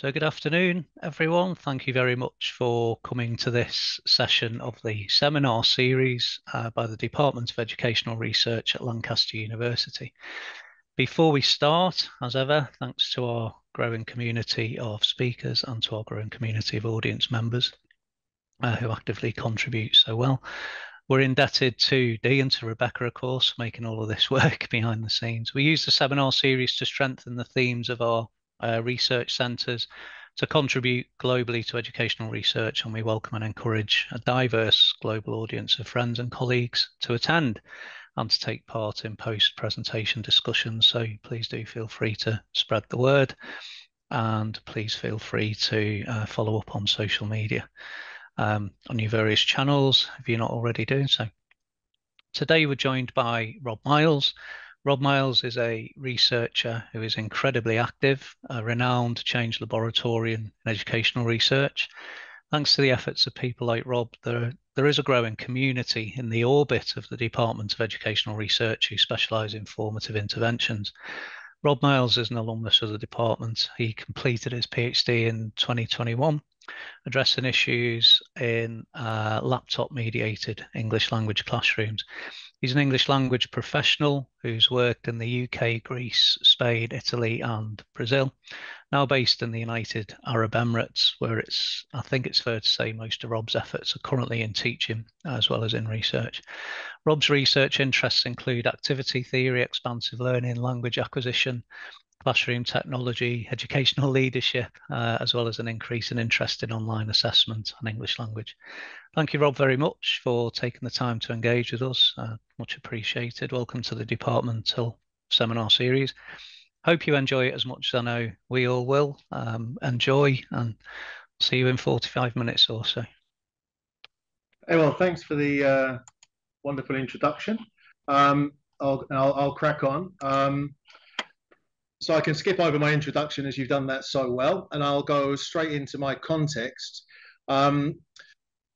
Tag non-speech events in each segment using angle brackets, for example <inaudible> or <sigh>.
So good afternoon, everyone. Thank you very much for coming to this session of the seminar series uh, by the Department of Educational Research at Lancaster University. Before we start, as ever, thanks to our growing community of speakers and to our growing community of audience members uh, who actively contribute so well. We're indebted to Dee and to Rebecca, of course, making all of this <laughs> work behind the scenes. We use the seminar series to strengthen the themes of our uh, research centres to contribute globally to educational research, and we welcome and encourage a diverse global audience of friends and colleagues to attend and to take part in post-presentation discussions. So please do feel free to spread the word and please feel free to uh, follow up on social media um, on your various channels if you're not already doing so. Today we're joined by Rob Miles, Rob Miles is a researcher who is incredibly active, a renowned change laboratory in educational research. Thanks to the efforts of people like Rob, there, there is a growing community in the orbit of the Department of Educational Research who specialise in formative interventions. Rob Miles is an alumnus of the department. He completed his PhD in 2021, addressing issues in uh, laptop mediated English language classrooms. He's an English language professional who's worked in the UK, Greece, Spain, Italy, and Brazil. Now based in the United Arab Emirates, where it's, I think it's fair to say, most of Rob's efforts are currently in teaching as well as in research. Rob's research interests include activity theory, expansive learning, language acquisition, classroom technology, educational <laughs> leadership, uh, as well as an increase in interest in online assessment and English language. Thank you, Rob, very much for taking the time to engage with us. Uh, much appreciated. Welcome to the departmental seminar series. Hope you enjoy it as much as I know we all will. Um, enjoy and see you in 45 minutes or so. Hey, well, thanks for the uh, wonderful introduction. Um, I'll, I'll, I'll, crack on. Um, so I can skip over my introduction as you've done that so well, and I'll go straight into my context. Um,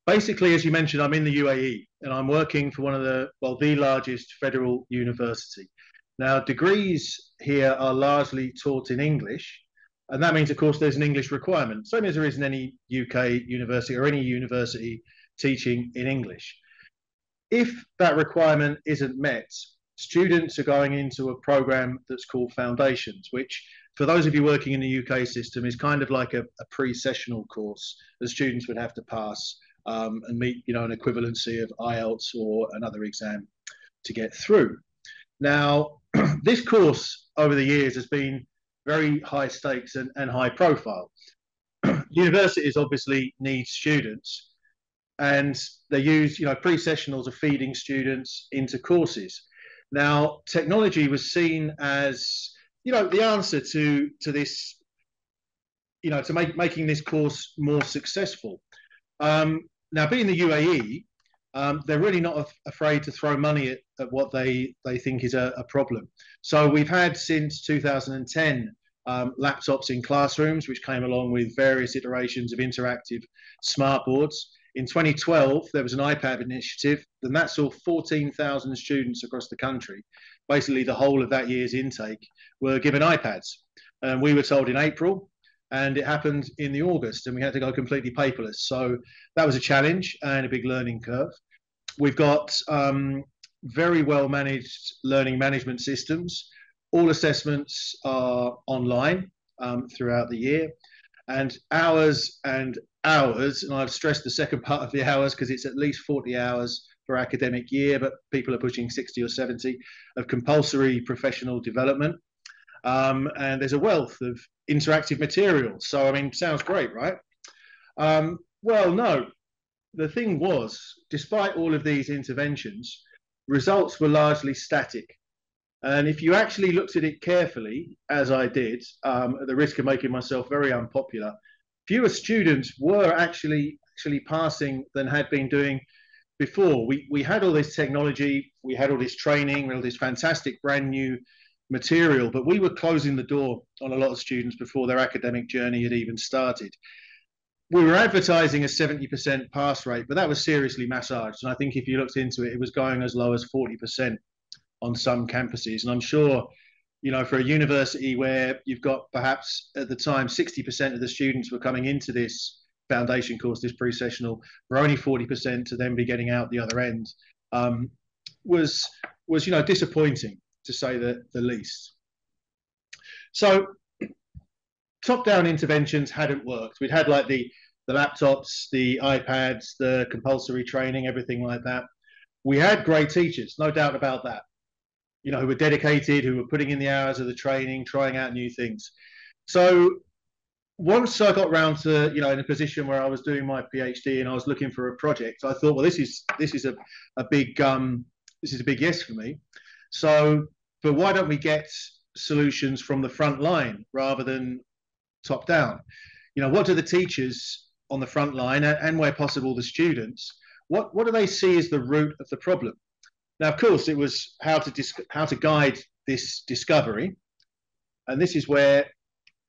basically, as you mentioned, I'm in the UAE and I'm working for one of the, well, the largest federal university. Now, degrees here are largely taught in English, and that means, of course, there's an English requirement, same as there isn't any UK university or any university teaching in English. If that requirement isn't met, students are going into a program that's called Foundations, which for those of you working in the UK system is kind of like a, a pre-sessional course that students would have to pass um, and meet, you know, an equivalency of IELTS or another exam to get through. Now, <clears throat> this course over the years has been very high stakes and, and high profile. <clears throat> Universities obviously need students and they use, you know, pre-sessionals are feeding students into courses. Now, technology was seen as, you know, the answer to to this, you know, to make making this course more successful. Um, now, being the UAE, um, they're really not af afraid to throw money at, at, what they they think is a, a, problem. So we've had since 2010 um, laptops in classrooms, which came along with various iterations of interactive smartboards. In 2012, there was an iPad initiative, and that saw 14,000 students across the country. Basically, the whole of that year's intake were given iPads. And we were told in April, and it happened in the August, and we had to go completely paperless. So that was a challenge and a big learning curve. We've got um, very well managed learning management systems. All assessments are online um, throughout the year, and hours and hours, and I've stressed the second <laughs> part of the hours because it's at least 40 hours per academic year, but people are pushing 60 or 70 of compulsory professional development. Um, and there's a wealth of interactive materials. So, I mean, sounds great, right? Um, well, no. The thing was, despite all of these interventions, results were largely static. And if you actually looked at it carefully, as I did, um, at the risk of making myself very unpopular, fewer students were actually actually passing than had been doing before. We we had all this technology, we had all this training, we had all this fantastic brand new material, but we were closing the door on a lot of students before their academic journey had even started. We were advertising a 70% pass rate, but that was seriously massaged. And I think if you looked into it, it was going as low as 40% on some campuses. And I'm sure you know, for a university where you've got perhaps at the time 60% of the students were coming into this foundation course, this pre-sessional, were only 40% to then be getting out the other end, um, was was you know disappointing to say the, the least. So top-down interventions hadn't worked. We'd had like the the laptops, the iPads, the compulsory training, everything like that. We had great teachers, no doubt about that. You know, who were dedicated, who were putting in the hours of the training, trying out new things. So once I got round to, you know, in a position where I was doing my PhD and I was looking for a project, I thought, well, this is this is a, a big um, this is a big yes for me. So, but why don't we get solutions from the front line rather than top down? You know, what do the teachers on the front line and, and where possible the students, what, what do they see as the root of the problem? Now, of course, it was how to how to guide this discovery, and this is where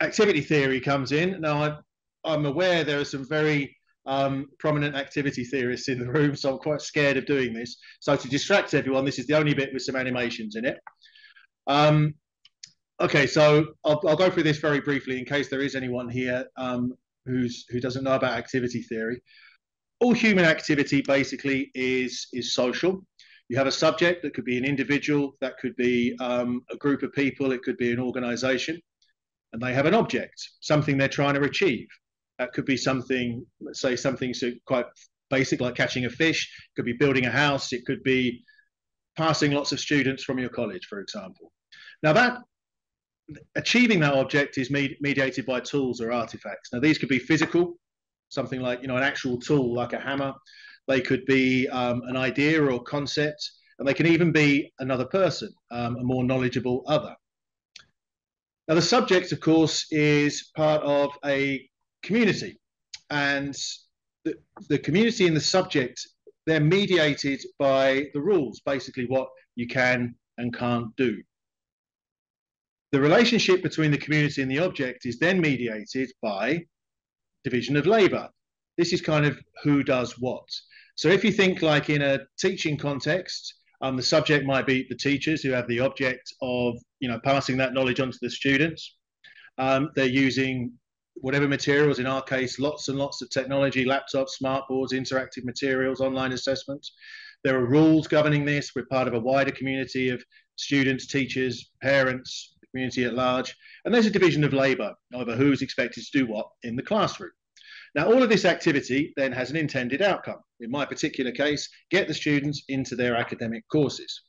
activity theory comes in. Now, I, I'm aware there are some very um, prominent activity theorists in the room, so I'm quite scared of doing this. So to distract everyone, this is the only bit with some animations in it. Um, okay, so I'll, I'll, go through this very briefly in case there is anyone here um, who's who doesn't know about activity theory. All human activity basically is is social. You have a subject that could be an individual, that could be um, a group of people, it could be an organization, and they have an object, something they're trying to achieve. That could be something, let's say something so quite basic like catching a fish, it could be building a house, it could be passing lots of students from your college, for example. Now that achieving that object is med mediated by tools or artifacts. Now, these could be physical, something like you know an actual tool like a hammer. They could be um, an idea or concept, and they can even be another person, um, a more knowledgeable other. Now, the subject, of course, is part of a community, and the, the community and the subject they're mediated by the rules, basically what you can and can't do. The relationship between the community and the object is then mediated by division of labor. This is kind of who does what. So if you think like in a teaching context, um, the subject might be the teachers who have the object of you know passing that knowledge onto the students. Um, they're using whatever materials, in our case, lots and lots of technology, laptops, smartboards, interactive materials, online assessments. There are rules governing this. We're part of a wider community of students, teachers, parents, community at large. And there's a division of labour over who's expected to do what in the classroom. Now, all of this activity then has an intended outcome. In my particular case, get the students into their academic courses.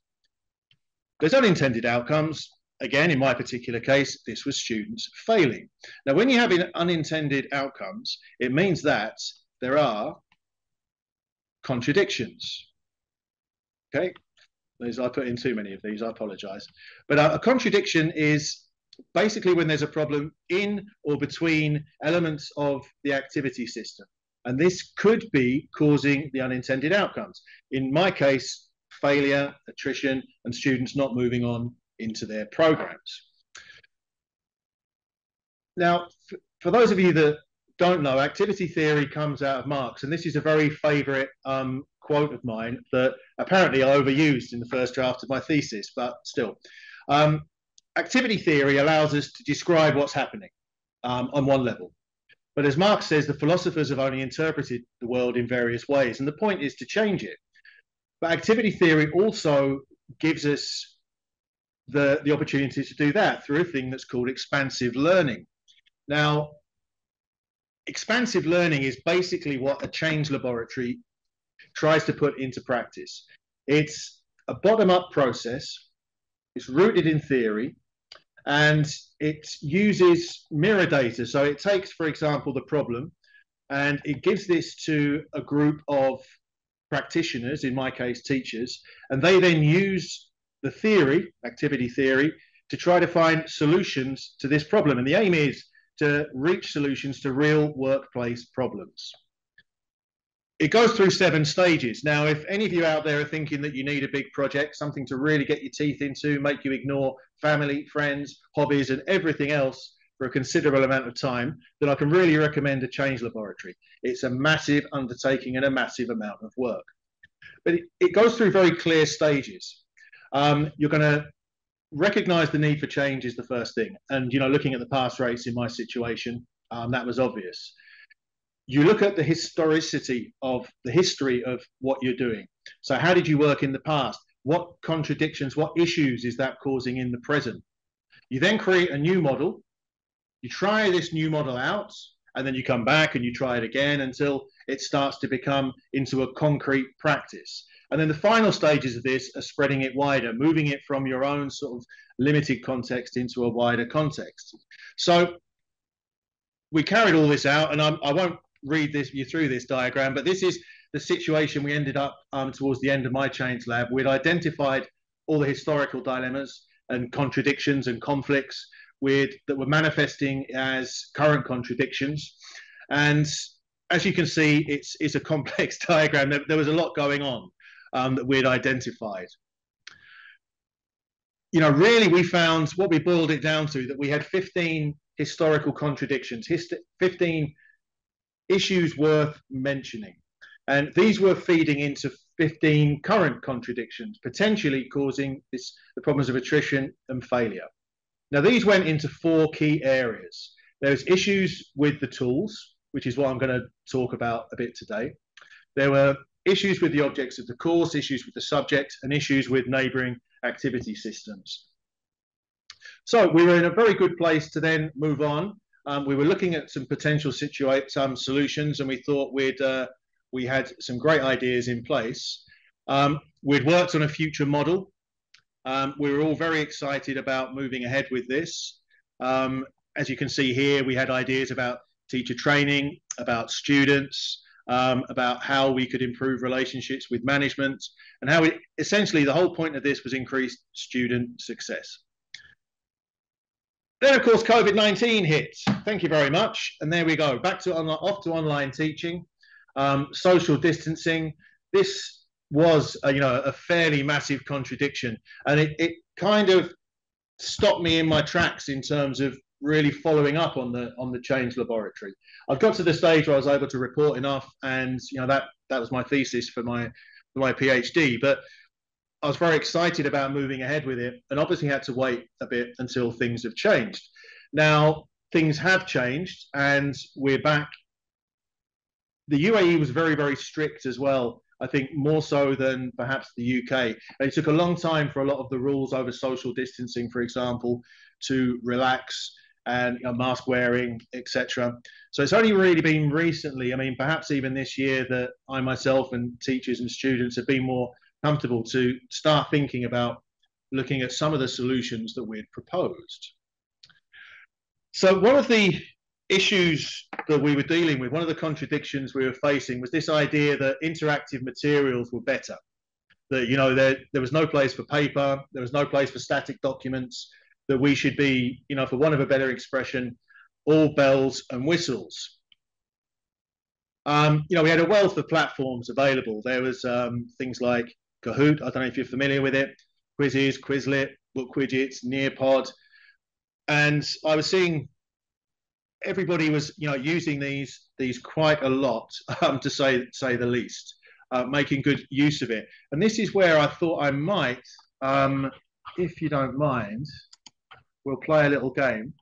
There's unintended outcomes. Again, in my particular case, this was students failing. Now, when you have unintended outcomes, it means that there are contradictions. Okay, I put in too many of these. I apologise. But a, a contradiction is basically when there's a problem in or between elements of the activity system. And this could be causing the unintended outcomes. In my case, failure, attrition, and students not moving on into their programs. Now, for those of you that don't know, activity theory comes out of Marx, and this is a very favorite um, quote of mine that apparently I overused in the first draft of my thesis, but still. Um, activity theory allows us to describe what's happening um, on one level. But as Marx says, the philosophers have only interpreted the world in various ways, and the point is to change it. But activity theory also gives us the, the opportunity to do that through a thing that's called expansive learning. Now, expansive learning is basically what a change laboratory tries to put into practice. It's a bottom up process, it's rooted in theory, and it uses mirror data. So it takes, for example, the problem and it gives this to a group of practitioners, in my case, teachers, and they then use the theory, activity theory, to try to find solutions to this problem. And the aim is to reach solutions to real workplace problems it goes through seven stages. Now, if any of you out there are thinking that you need a big project, something to really get your teeth into, make you ignore family, friends, hobbies, and everything else for a considerable amount of time, then I can really recommend a change laboratory. It's a massive undertaking and a massive amount of work. But it, it goes through very clear stages. Um, you're going to recognize the need for change is the first thing. And, you know, looking at the pass rates in my situation, um, that was obvious. You look at the historicity of the history of what you're doing. So, how did you work in the past? What contradictions, what issues is that causing in the present? You then create a new model. You try this new model out, and then you come back and you try it again until it starts to become into a concrete practice. And then the final stages of this are spreading it wider, moving it from your own sort of limited context into a wider context. So we carried all this out, and I'm, I will not read this you through this diagram, but this is the situation we ended up um, towards the end of my change lab. We'd identified all the historical dilemmas and contradictions and conflicts with that were manifesting as current contradictions, and as you can see, it's it's a complex <laughs> diagram. There, there was a lot going on um, that we'd identified. You know, really, we found what we boiled it down to that we had 15 historical contradictions, 15 issues worth mentioning. And these were feeding into 15 current contradictions, potentially causing this, the problems of attrition and failure. Now, these went into four key areas. There's issues with the tools, which is what I'm going to talk about a bit today. There were issues with the objects of the course, issues with the subject, and issues with neighbouring activity systems. So we were in a very good place to then move on. Um, we were looking at some potential situate solutions, and we thought we'd uh, we had some great ideas in place. Um, we'd worked on a future model. Um, we were all very excited about moving ahead with this. Um, as you can see here, we had ideas about teacher training, about students, um, about how we could improve relationships with management and how we essentially the whole point of this was increased student success. Then, of course, COVID 19 hit. Thank you very much. And there we go, back to on, off to online teaching, um, social distancing. This was, a, you know, a fairly massive contradiction, and it, it kind of stopped me in my tracks in terms of really following up on the on the change laboratory. I've got to the stage where I was able to report enough, and you know that that was my thesis for my for my PhD. But I was very excited about moving ahead with it, and obviously had to wait a bit until things have changed. Now things have changed, and we're back. The UAE was very very strict as well. I think more so than perhaps the UK. And it took a long time for a lot of the rules over social distancing, for example, to relax and you know, mask wearing, etc. So it's only really been recently, I mean, perhaps even this year, that I myself and teachers and students have been more comfortable to start thinking about looking at some of the solutions that we'd proposed. So one of the issues that we were dealing with, one of the contradictions we were facing was this idea that interactive materials were better. That, you know, there, there was no place for paper, there was no place for static documents, that we should be, you know, for want of a better expression, all bells and whistles. Um, you know, we had a wealth of platforms available. There was um, things like Kahoot. I don't know if you're familiar with it. Quizizz, Quizlet, BookWidgets, Nearpod, and I was seeing everybody was, you know, using these these quite a lot, <laughs> um, to say say the least, uh, making good use of it. And this is where I thought I might, um, if you don't mind, we'll play a little game.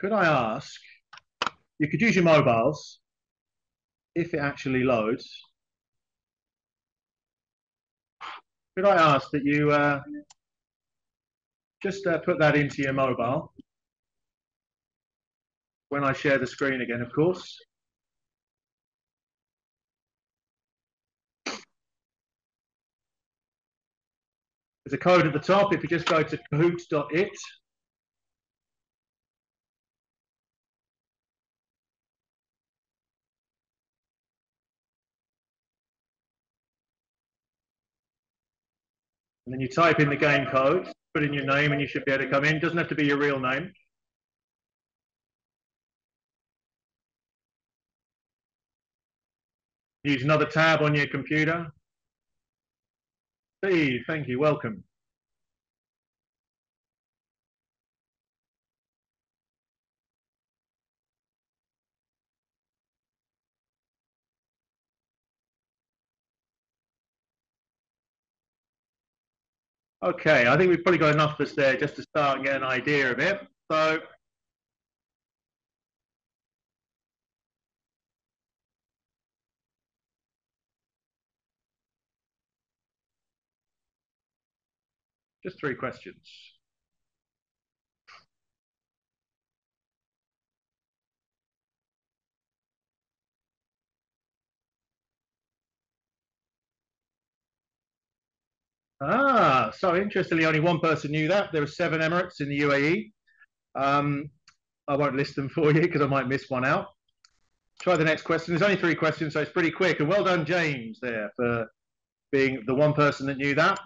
Could I ask, you could use your mobiles if it actually loads. Could I ask that you uh, just uh, put that into your mobile when I share the screen again, of course. There's a code at the top. If you just go to kahoot.it, And then you type in the game code, put in your name, and you should be able to come in. Doesn't have to be your real name. Use another tab on your computer. Steve, thank you. Welcome. Okay, I think we've probably got enough of us there just to start and get an idea of it. So just three questions. Ah, so interestingly, only one person knew that. There were seven Emirates in the UAE. Um, I won't list them <laughs> for you because I might miss one out. Try the next question. There's only three questions, so it's pretty quick. And well done, James, there for being the one person that knew that.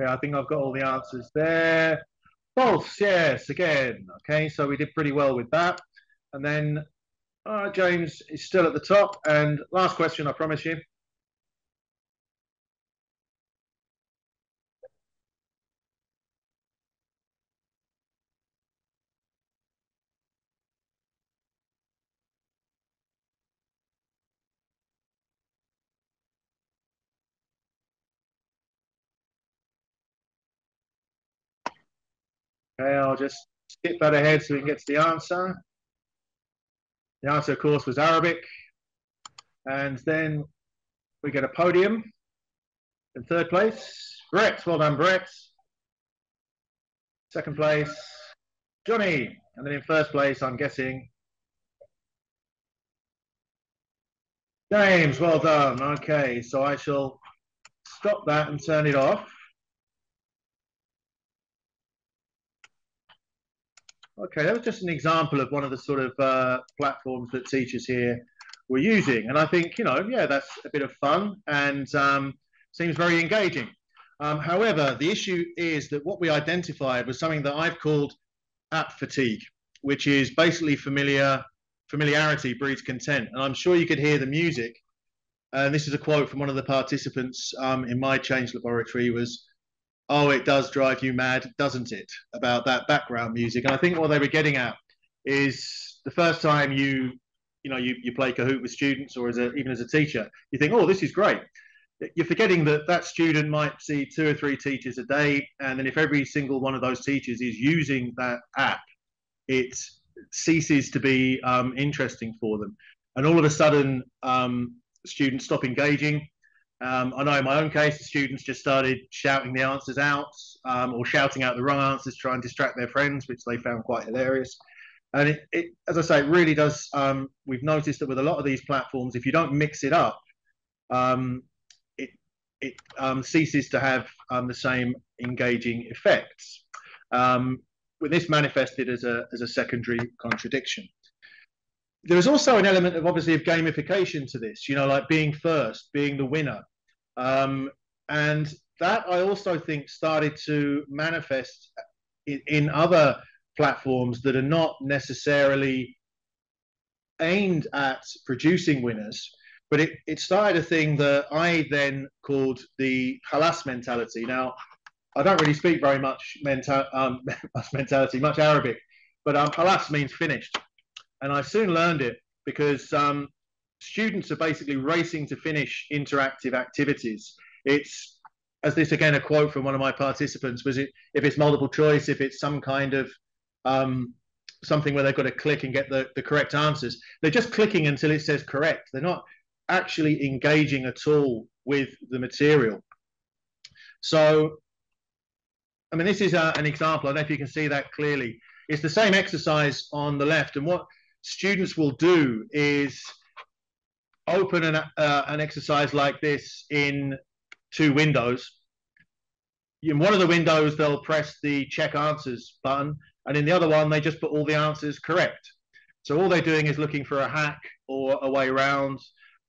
Okay, I think I've got all the answers there. False, yes, again. Okay, so we did pretty well with that. And then uh, James is still at the top. And last question, I promise you. Okay, I'll just skip that ahead so we can get to the answer. The answer, of course, was Arabic. And then we get a podium in third place. Brett, well done, Brett. Second place, Johnny. And then in first place, I'm guessing, James, well done. Okay, so I shall stop that and turn it off. Okay, that was just an example of one of the sort of uh, platforms that teachers here were using. And I think, you know, yeah, that's a bit of fun and um, seems very engaging. Um, however, the issue is that what we identified was something that I've called app fatigue, which is basically familiar familiarity breeds content. And I'm sure you could hear the music. And this is a quote from one of the participants um, in my change laboratory was, oh, it does drive you mad, doesn't it? About that background music. And I think what they were getting at is the first time you, you know, you, you play Kahoot with students or as a, even as a teacher, you think, oh, this is great. You're forgetting that that student might see two or three teachers a day. And then if every single one of those teachers is using that app, it ceases to be um, interesting for them. And all of a sudden, um, students stop engaging um, I know in my own case, the students just started shouting the answers out um, or shouting out the wrong answers, try and distract their friends, which they found quite hilarious. And it, it as I say, it really does. Um, we've noticed that with a lot of these platforms, if you don't mix it up, um, it it um, ceases to have um, the same engaging effects. with this manifested as a as a secondary contradiction there is also an element of obviously of gamification to this you know like being first being the winner um, and that I also think started to manifest in, in other platforms that are not necessarily aimed at producing winners, but it, it started a thing that I then called the halas mentality. Now, I don't really speak very much menta- um, <laughs> mentality, much Arabic, but um, halas means finished. And I soon learned it because um, students are basically racing to finish interactive activities. It's as this again a quote from one of my participants was it if it's multiple choice, if it's some kind of um, something where they've got to click and get the, the correct answers, they're just clicking until it says correct. They're not actually engaging at all with the material. So, I mean, this is a, an example. I don't know if you can see that clearly. It's the same exercise on the left, and what students will do is open an, uh, an exercise like this in two windows. In one of the windows, they'll press the check answers button, and in the other one, they just put all the answers correct. So all they're doing is looking for a hack or a way around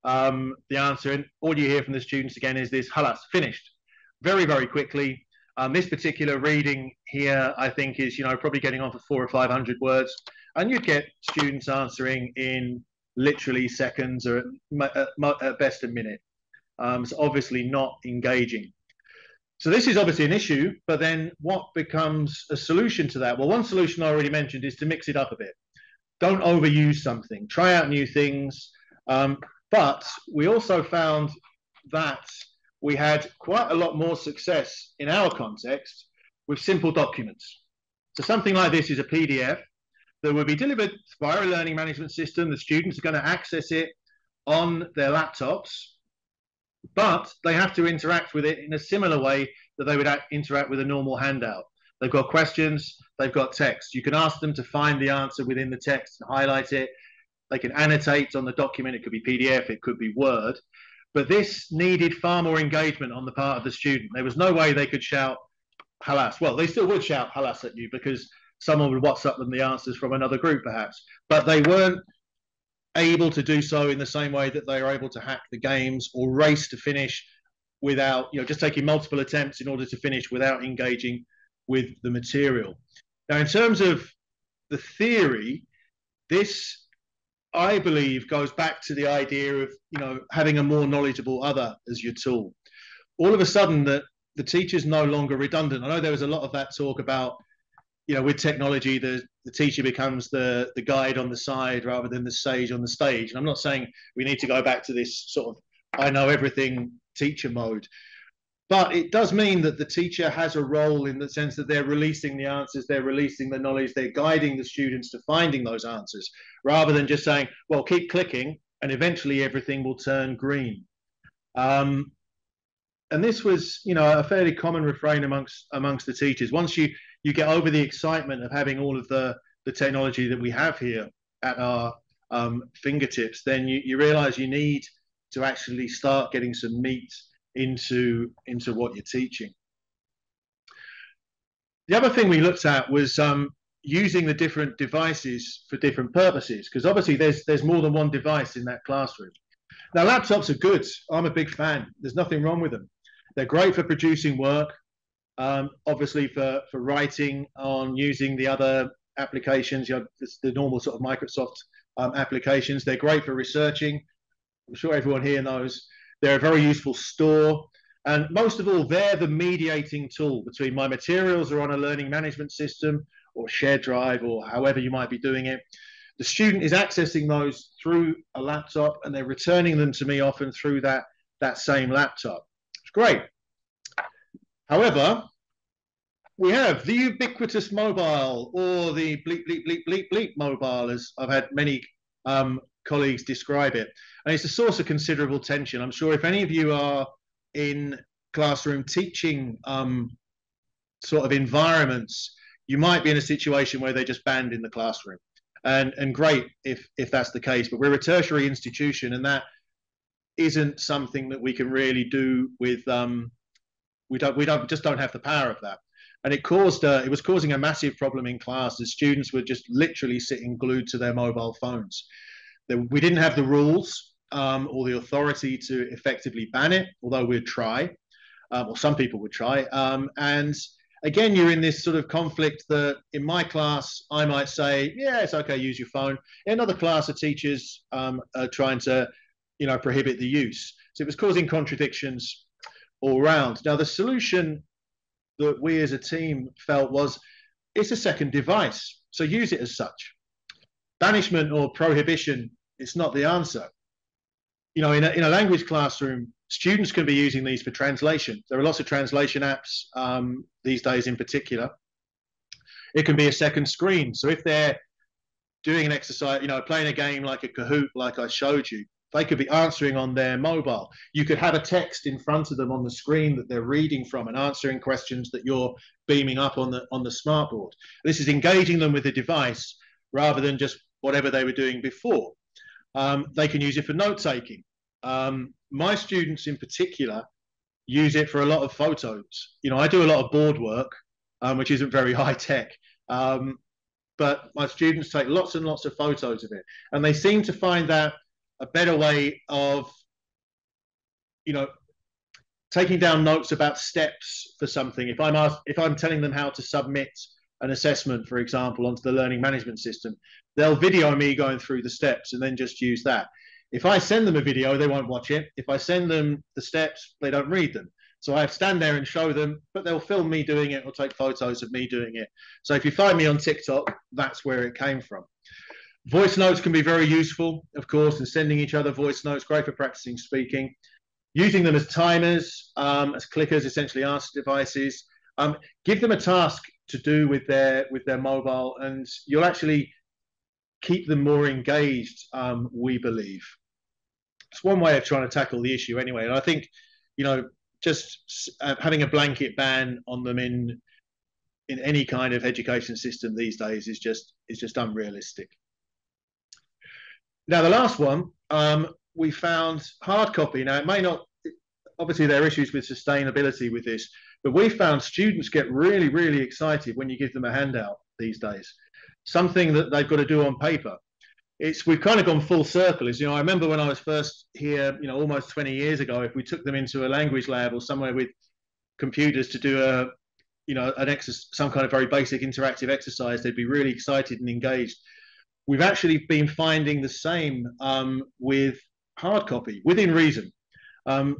um, the answer. And all you hear from the students again is this halas, finished, very, very quickly. Um, this particular reading here, I think, is you know probably getting on for four or five hundred words, and you'd get students answering in literally seconds or at, at best a minute. Um, it's obviously not engaging. So this is obviously an issue, but then what becomes a solution to that? Well, one solution I already mentioned is to mix it up a bit. Don't overuse something. Try out new things. Um, but we also found that we had quite a lot more success in our context with simple documents. So something like this is a PDF that will be delivered via a learning management system. The students are going to access it on their laptops, but they have to interact with it in a similar way that they would interact with a normal handout. They've got questions, they've got text. You can ask them to find the answer within the text and highlight it. They can annotate on the document. It could be PDF, it could be Word. But this needed far more engagement on the part of the student. There was no way they could shout halas. Well, they still would shout halas at you because someone would WhatsApp them the answers from another group, perhaps. But they weren't able to do so in the same way that they are able to hack the games or race to finish without, you know, just taking multiple attempts in order to finish without engaging with the material. Now, in terms of the theory, this I believe goes back to the idea of you know having a more knowledgeable other as your tool. All of a sudden, that the teacher's no longer redundant. I know there was a lot of that talk about you know with technology the the teacher becomes the the guide on the side rather than the sage on the stage. And I'm not saying we need to go back to this sort of I know everything teacher mode. But it does mean that the teacher has a role in the sense that they're releasing the answers, they're releasing the knowledge, they're guiding the students to finding those answers, rather than just saying, well, keep clicking and eventually everything will turn green. Um, and this was, you know, a fairly common refrain amongst amongst the teachers. Once you you get over the excitement of having all of the the technology that we have here at our um, fingertips, then you, you realize you need to actually start getting some meat into into what you're teaching. The other thing we looked at was um, using the different devices for different purposes, because obviously there's there's more than one device in that classroom. Now laptops are good. I'm a big fan. There's nothing wrong with them. They're great for producing work. Um, obviously for for writing on using the other applications, you know, the normal sort of Microsoft um, applications. They're great for researching. I'm sure everyone here knows they're a very useful store. And most of all, they're the mediating tool between my materials are on a learning management system or shared drive or however you might be doing it. The student is accessing those through a laptop and they're returning them to me often through that, that same laptop. It's great. However, we have the ubiquitous mobile or the bleep, bleep, bleep, bleep, bleep mobile, as I've had many um, colleagues describe it. And it's a source of considerable tension. I'm sure if any of you are in classroom teaching um, sort of environments, you might be in a situation where they're just banned in the classroom. And, and great if, if that's the case, but we're a tertiary institution and that isn't something that we can really do with, um, we don't, we don't, just don't have the power of that. And it caused, uh, it was causing a massive problem in class as students were just literally sitting glued to their mobile phones we didn't have the rules um, or the authority to effectively ban it, although we'd try, um, or some people would try. Um, and again, you're in this sort of conflict that in my class, I might say, yeah, it's okay, use your phone. In another class, the teachers um, are trying to, you know, prohibit the use. So it was causing contradictions all around. Now, the solution that we as a team felt was it's a second device, so use it as such. Banishment or prohibition it's not the answer. You know, in a, in a language classroom, students can be using these for translation. There are lots of translation apps um, these days in particular. It can be a second screen. So if they're doing an exercise, you know, playing a game like a Kahoot, like I showed you, they could be answering on their mobile. You could have a text in front of them on the screen that they're reading from and answering questions that you're beaming up on the on the smartboard. This is engaging them with the device rather than just whatever they were doing before. Um, they can use it for note taking. Um, my students in particular use it for a lot of photos. You know, I do a lot of board work, um, which isn't very <laughs> high tech. Um, but my students take lots and lots of photos of it. And they seem to find that a better way of, you know, taking down notes about steps for something. If I'm asked, if I'm telling them how to submit an assessment, for example, onto the learning management system, they'll video me going through the steps and then just use that. If I send them a video, they won't watch it. If I send them the steps, they don't read them. So I stand there and show them, but they'll film me doing it or take photos of me doing it. So if you find me on TikTok, that's where it came from. Voice notes can be very useful, of course, and sending each other voice notes, great for practicing speaking. Using them as timers, um, as clickers, essentially answer devices. Um, give them a task to do with their with their mobile, and you'll actually keep them more engaged. Um, we believe it's one way of trying to tackle the issue, anyway. And I think, you know, just uh, having a blanket ban on them in in any kind of education system these days is just is just unrealistic. Now, the last one, um, we found hard copy. Now, it may not, obviously, there are issues with sustainability with this, but we found students get really, really excited when you give them a handout these days, something that they've got to do on paper. It's we've kind of gone full circle. Is you know, I remember when I was first here, you know, almost 20 years ago, if we took them into a language lab or somewhere with computers to do a, you know, an exercise, some kind of very basic interactive exercise, they'd be really excited and engaged we've actually been finding the same um, with hard copy within reason. Um,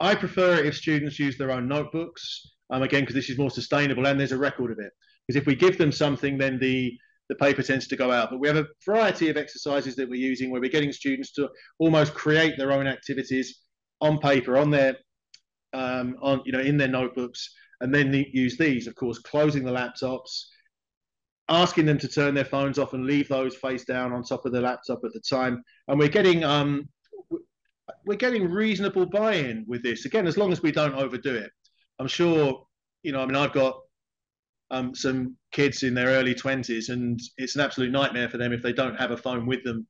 I prefer if students use their own notebooks, um, again, because this is more sustainable and there's a record of it. Because if we give them something, then the, the paper tends to go out. But we have a variety of exercises that we're using where we're getting students to almost create their own activities on paper, on their, um, on you know, in their notebooks, and then use these, of course, closing the laptops, asking them to turn their phones off and leave those face down on top of the laptop at the time. And we're getting um, we're getting reasonable buy-in with this. Again, as long as we don't overdo it. I'm sure, you know, I mean, I've got um, some kids in their early 20s, and it's an absolute nightmare for them if they don't have a phone with them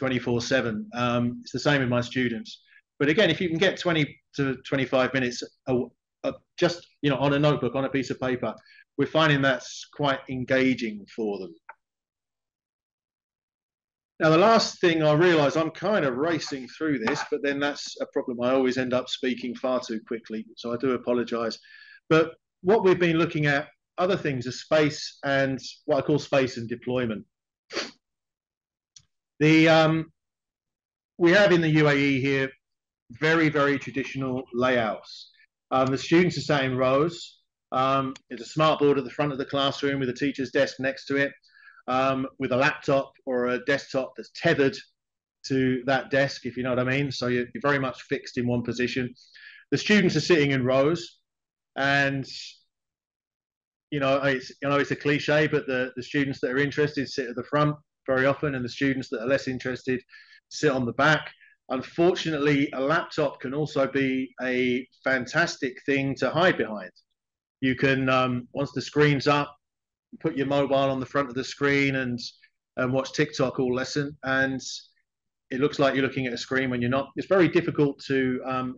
24/7. Um, it's the same with my students. But again, if you can get 20 to 25 minutes, uh, uh, just you know, on a notebook, on a piece of paper, we're finding that's quite engaging for them. Now, the last thing I realise, I'm kind of racing through this, but then that's a problem. I always end up speaking far too quickly, so I do apologise. But what we've been looking at, other things are space and what I call space and deployment. The um, we have in the UAE here very, very traditional layouts. Um, the students are sat in rows. Um, there's a smart board at the front of the classroom with a teacher's desk next to it, um, with a laptop or a desktop that's tethered to that desk, if you know what I mean. So you're, very much fixed in one position. The students are sitting in rows, and you know, it's you know it's a cliche, but the the students that are interested sit at the front very often, and the students that are less interested sit on the back. Unfortunately, a laptop can also be a fantastic thing to hide behind. You can, um, once the screen's up, put your mobile on the front of the screen and and watch TikTok all lesson. And it looks like you're looking at a screen when you're not. It's very difficult to um,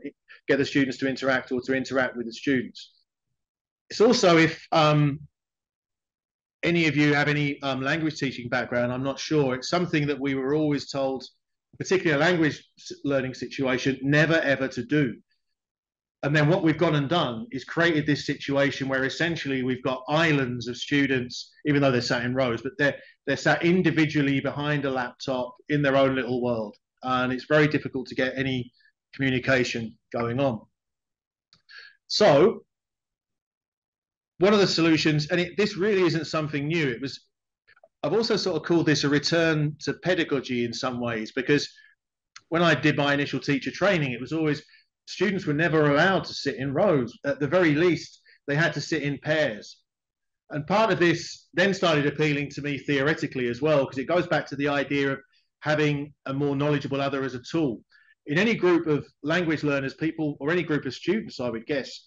get the students to interact or to interact with the students. It's also if um, any of you have any um, language teaching background, I'm not sure. It's something that we were always told, particularly a language learning situation, never ever to do. And then what we've gone and done is created this situation where essentially we've got islands of students, even though they're sat in rows, but they're they're sat individually behind a laptop in their own little world, and it's very difficult to get any communication going on. So one of the solutions, and it, this really isn't something new. It was I've also sort of called this a return to pedagogy in some ways because when I did my initial teacher training, it was always students were never allowed to sit in rows. At the very least, they had to sit in pairs. And part of this then started appealing to me theoretically as well, because it goes back to the idea of having a more knowledgeable other as a tool. In any group of language learners, people, or any group of students, I would guess,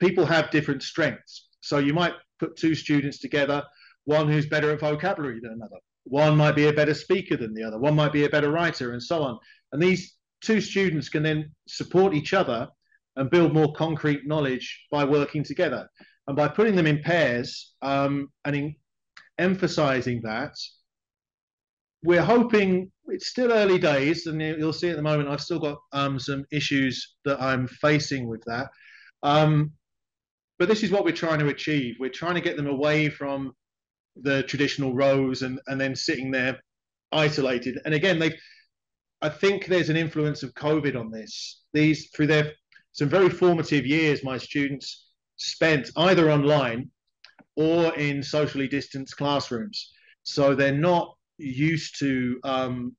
people have different strengths. So you might put two students together, one who's better at vocabulary than another. One might be a better speaker than the other. One might be a better writer, and so on. And these two students can then support each other and build more concrete knowledge by working together. And by putting them in pairs um, and in emphasizing that, we're hoping it's still early days, and you'll see at the moment I've still got um, some issues that I'm facing with that. Um, but this is what we're trying to achieve. We're trying to get them away from the traditional rows and, and then sitting there isolated. And again, they've I think there's an influence of COVID on this. These through their some very formative years, my students spent either online or in socially distanced classrooms. So they're not used to um,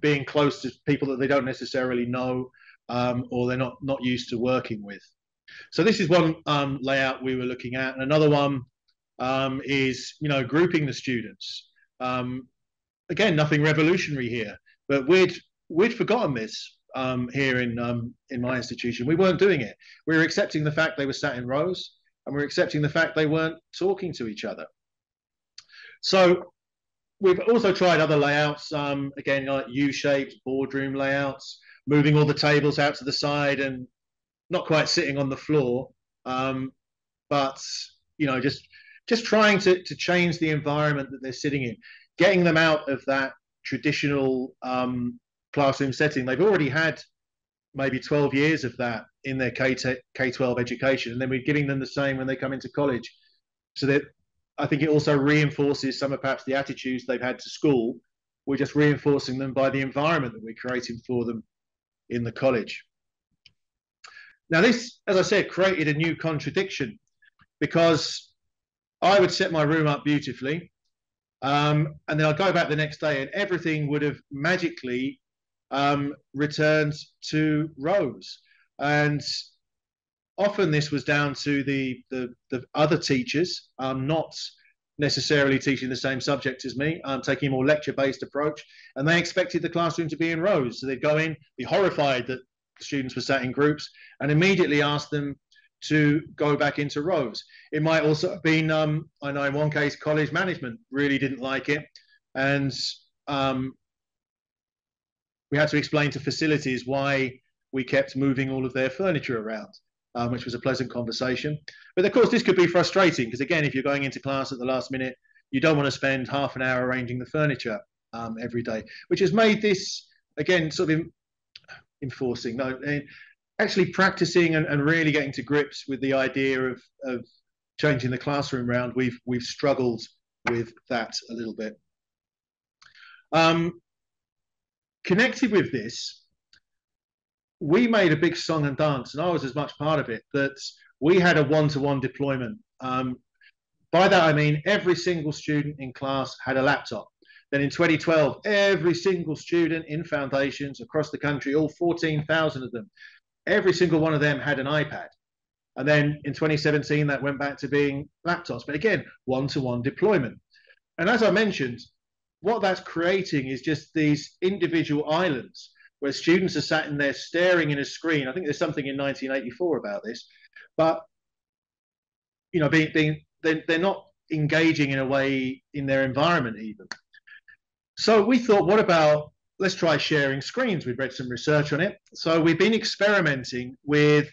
being close to people that they don't necessarily know um, or they're not, not used to working with. So this is one um, layout we were looking at. And another one um, is, you know, grouping the students. Um, again, nothing revolutionary here, but we'd, we'd forgotten this um, here in, in my institution. We weren't doing it. We were accepting the fact they were sat in rows and we're accepting the fact they weren't talking to each other. So we've also tried other layouts, um, again, like U-shaped boardroom layouts, moving all the tables out to the side and not quite sitting on the floor, um, but you know, just just trying to to change the environment that they're sitting in, getting them out of that traditional um, classroom setting. They've already had maybe 12 years of that in their K K12 education, and then we're giving them the same when they come into college. So that I think it also reinforces some of perhaps the attitudes they've had to school. We're just reinforcing them by the environment that we're creating for them in the college. Now, this, as I said, created a new contradiction because I would set my room up beautifully, um, and then I'd go back the next day, and everything would have magically um, returned to rows. And often this was down to the the, the other teachers um, not necessarily teaching the same subject as me, um, taking a more lecture-based approach, and they expected the classroom to be in rows. So they'd go in, be horrified that students were sat in groups, and immediately ask them to go back into rows. It might also have been, um, I know in one case, college management really didn't like it, and um, we had to explain to facilities why we kept moving all of their furniture around um, which was a pleasant conversation. But of course, this could be frustrating because, again, if you're going into class at the last minute, you don't want to spend half an hour arranging the furniture um, every day, which has made this, again, sort of in, enforcing, no, actually practicing and, and, really getting to grips with the idea of, of changing the classroom round. We've, we've struggled with that a little bit. Um, connected with this, we made a big song and dance, and I was as much part of it that we had a one-to-one deployment. Um, by that I mean every single student in class had a laptop. Then in 2012, every single student in foundations across the country, all 14,000 of them, every single one of them had an iPad. And then in 2017, that went back to being laptops. But again, one-to-one deployment. And as I mentioned, what that's creating is just these individual islands where students are sat in there staring in a screen. I think there's something in 1984 about this, but you know, being, being they're, they're not engaging in a way in their environment even. So we thought, what about let's try sharing screens. We've read some research on it. So we've been experimenting with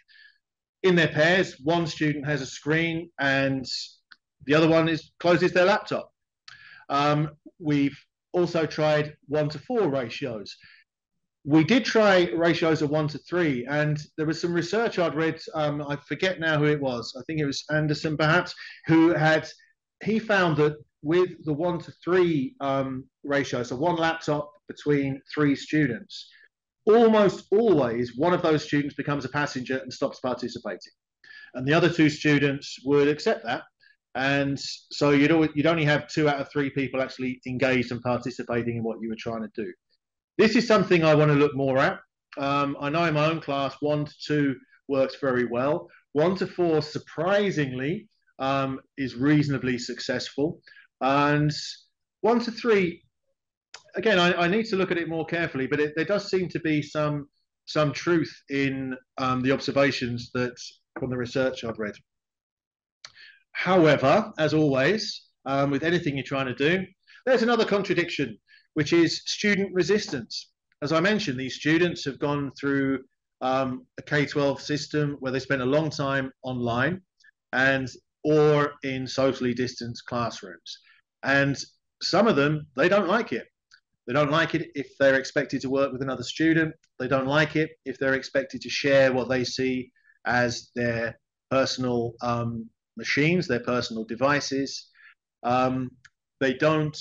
in their pairs. One student has a screen and the other one is closes their laptop. Um, we've also tried one to four ratios we did try ratios of one to three, and there was some research I'd read. Um, I forget now who it was. I think it was Anderson, perhaps, who had he found that with the one to three um, ratio, so one laptop between three students, almost always one of those students becomes a passenger and stops participating, and the other two students would accept that. And so you'd, always, you'd only have two out of three people actually engaged and participating in what you were trying to do. This is something I want to look more at. Um, I know in my own class, one to two works very well. One to four, surprisingly, um, is reasonably successful. And one to three, again, I, I, need to look at it more carefully, but it, there does seem to be some some truth in um, the observations that from the research I've read. However, as always, um, with anything you're trying to do, there's another contradiction which is student resistance. As I mentioned, these students have gone through um, a K-12 system where they spend a long time online and or in socially distanced classrooms. And some of them, they don't like it. They don't like it if they're expected to work with another student. They don't like it if they're expected to share what they see as their personal um, machines, their personal devices. Um, they don't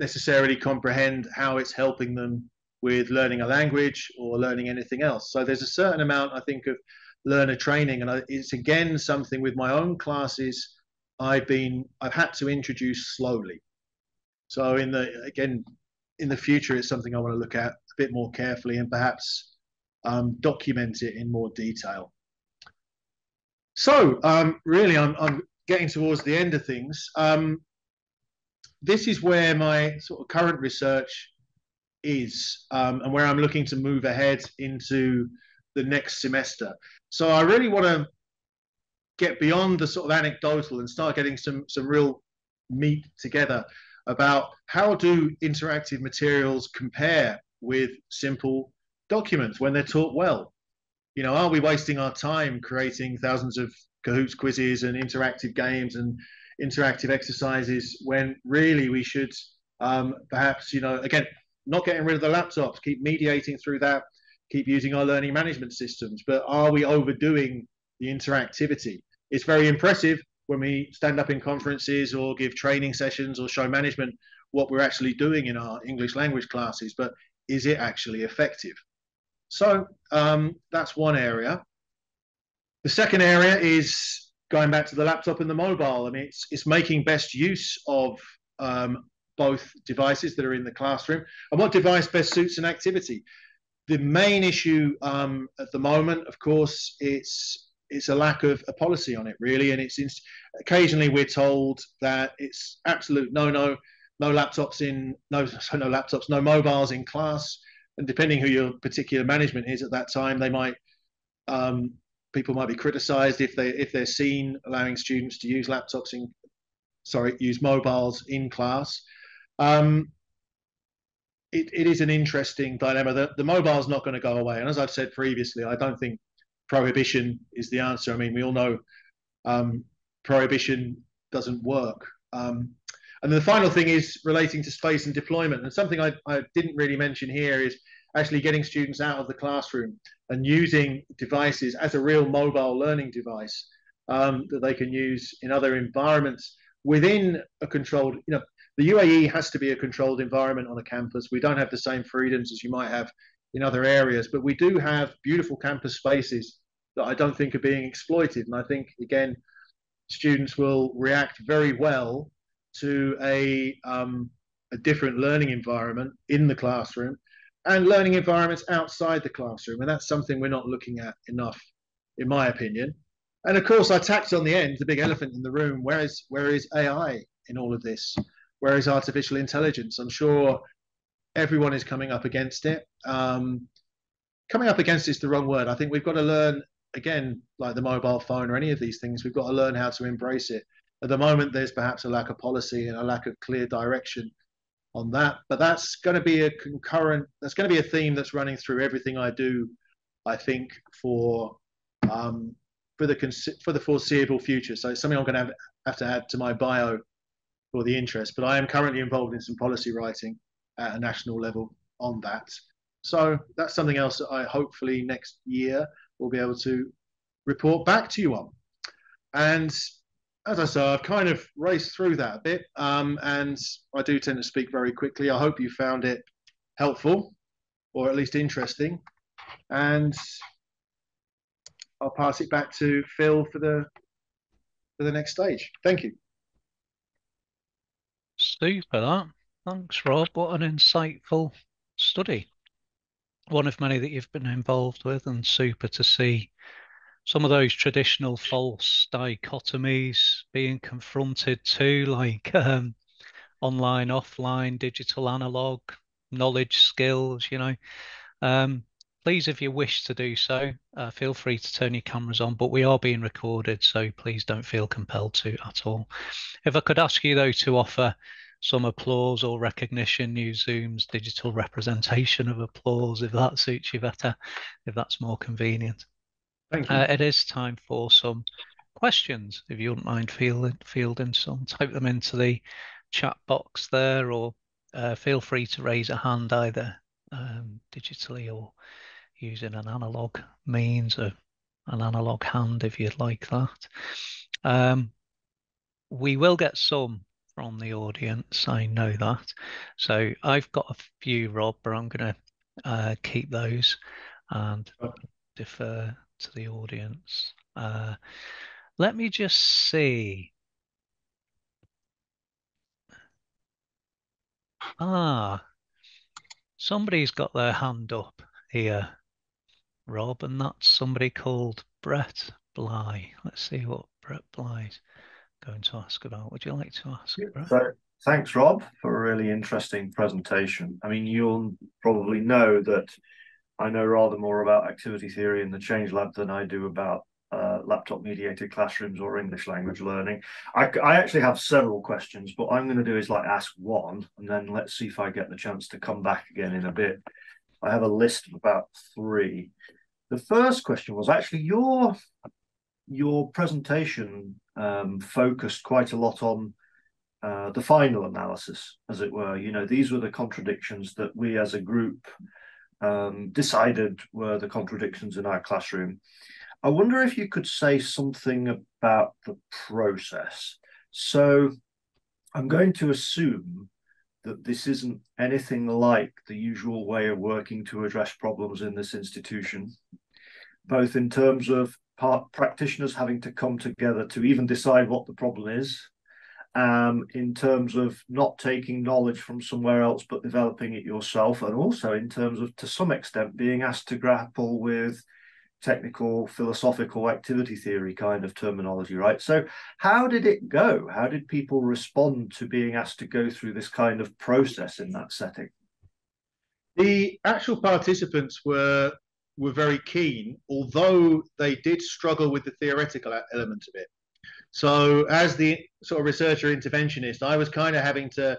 necessarily comprehend how it's helping them with learning a language or learning anything else. So there's a certain amount, I think, of learner training, and it's again something with my own classes I've been I've had to introduce slowly. So in the again in the future, it's something I want to look at a bit more carefully and perhaps um, document it in more detail. So um, really, I'm, I'm getting towards the end of things. Um, this is where my sort of current research is um, and where I'm looking to move ahead into the next semester. So I really want to get beyond the sort of anecdotal and start getting some some real meat together about how do interactive materials compare with simple documents when they're taught well. You know, are we wasting our time creating thousands of Kahoots quizzes and interactive games and interactive exercises when really we should um, perhaps, you know, again, not getting rid of the laptops, keep mediating through that, keep using our learning management systems, but are we overdoing the interactivity? It's very impressive when we stand up in conferences or give training sessions or show management what we're actually doing in our English language classes, but is it actually effective? So um, that's one area. The second area is going back to the laptop and the mobile. I mean, it's, it's making best use of um, both devices that are in the classroom and what device best suits an activity. The main issue um, at the moment, of course, it's it's a lack of a policy on it really, and it's, it's occasionally we're told that it's absolute no no no laptops in no <laughs> so no laptops no mobiles in class, and depending who your particular management is at that time, they might um, people might be criticised if they if they're seen allowing students to use laptops in sorry use mobiles in class. Um, it, it is an interesting dilemma. The, the mobile is not going to go away. And as I've said previously, I don't think prohibition is the answer. I mean, we all know um, prohibition doesn't work. Um, and the final thing is relating to space and deployment. And something I, I didn't really mention here is actually getting students out of the classroom and using devices as a real mobile learning device um, that they can use in other environments within a controlled, you know, the UAE has to be a controlled environment on a campus. We don't have the same freedoms as you might have in other areas, but we do have beautiful campus spaces that I don't think are being exploited. And I think, again, students will react very well to a, um, a different learning environment in the classroom and learning environments outside the classroom. And that's something we're not looking at enough, in my opinion. And of course, I tacked on the end the big elephant in the room. Where is where is AI in all of this? Where is artificial intelligence? I'm sure everyone is coming up against it. Um, coming up against is the wrong word. I think we've got to learn again, like the mobile phone or any of these things. We've got to learn how to embrace it. At the moment, there's perhaps a lack of policy and a lack of clear direction on that. But that's going to be a concurrent. That's going to be a theme that's running through everything I do. I think for um, for the for the foreseeable future. So it's something I'm going to have, have to add to my bio for the interest. But I am currently involved in some policy writing at a national level on that. So that's something else that I hopefully next year will be able to report back to you on. And as I said, I've kind of raced through that a bit, um, and I do tend to speak very quickly. I hope you found it helpful, or at least interesting. And I'll pass it back to Phil for the for the next stage. Thank you. Super that. Thanks, Rob. What an insightful study. One of many that you've been involved with, and super to see some of those traditional false dichotomies being confronted too, like um, online, offline, digital, analog, knowledge, skills, you know. Um, please, if you wish to do so, uh, feel free to turn your cameras on, but we are being recorded, so please don't feel compelled to at all. If I could ask you, though, to offer some applause or recognition, use Zoom's digital representation of applause, if that suits you better, if that's more convenient. Thank you. Uh, it is time for some questions, if you wouldn't mind fielding, fielding some. Type them into the chat box there, or uh, feel free to raise a hand either um, digitally or using an analog means, of an analog hand if you'd like that. Um, we will get some from the audience. I know that. So I've got a few, Rob, but I'm going to uh, keep those and okay. defer to the audience. Uh, let me just see. Ah, somebody's got their hand up here, Rob, and that's somebody called Brett Bligh. Let's see what Brett Bligh's going to ask about. Would you like to ask? Brett? So, thanks, Rob, for a really interesting presentation. I mean, you'll probably know that I know rather more about activity theory in the Change Lab than I do about uh, laptop mediated classrooms or English language learning. I, I actually have several questions, but I'm going to do is like ask one and then let's see if I get the chance to come back again in a bit. I have a list of about three. The first question was actually your your presentation um, focused quite a lot on uh, the final analysis, as it were. You know, these were the contradictions that we as a group um, decided were the contradictions in our classroom. I wonder if you could say something about the process. So I'm going to assume that this isn't anything like the usual way of working to address problems in this institution, both in terms of part practitioners having to come together to even decide what the problem is, um, in terms of not taking knowledge from somewhere else but developing it yourself, and also in terms of, to some extent, being asked to grapple with technical philosophical activity theory kind of terminology right? So how did it go? How did people respond to being asked to go through this kind of process in that setting? The actual participants were were very keen although they did struggle with the theoretical element of it so as the sort of researcher interventionist i was kind of having to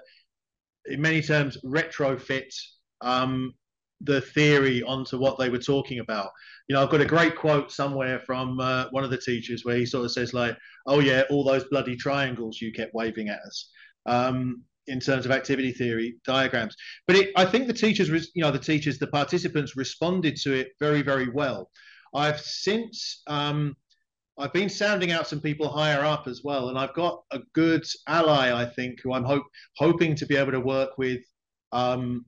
in many terms retrofit um, the theory onto what they were talking about. You know, I've got a great quote somewhere from uh, one of the teachers where he sort of says like, "Oh yeah, all those bloody triangles you kept waving at us." Um, in terms of activity theory diagrams, but it, I think the teachers, you know, the teachers, the participants responded to it very, very well. I've since um, I've been sounding out some people higher up as well, and I've got a good ally, I think, who I'm hope hoping to be able to work with um,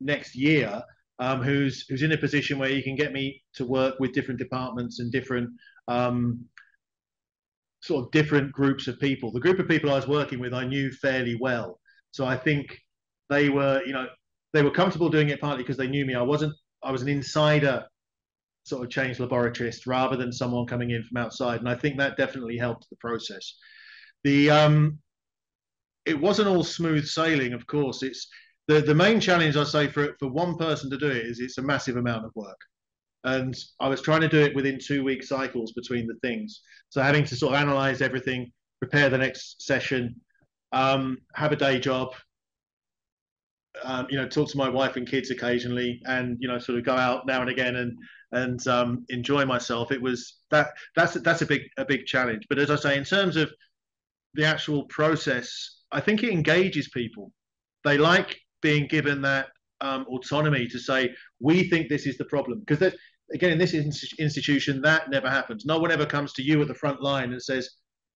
next year um, who's who's in a position where he can get me to work with different departments and different um, sort of different groups of people. The group of people I was working with, I knew fairly well, so I think they were, you know, they were comfortable doing it partly because they knew me. I wasn't. I was an insider sort of change laboratorist rather than someone coming in from outside, and I think that definitely helped the process. The um, it wasn't all smooth sailing, of course. It's the the main challenge I say for for one person to do it is it's a massive amount of work, and I was trying to do it within two week cycles between the things. So having to sort of analyze everything, prepare the next session, um, have a day job, um, you know, talk to my wife and kids occasionally, and you know, sort of go out now and again and and um, enjoy myself. It was that that's that's a big a big challenge. But as I say, in terms of the actual process, I think it engages people. They like being given that um, autonomy to say we think this is the problem because again in this institution that never happens no one ever comes to you at the front line and says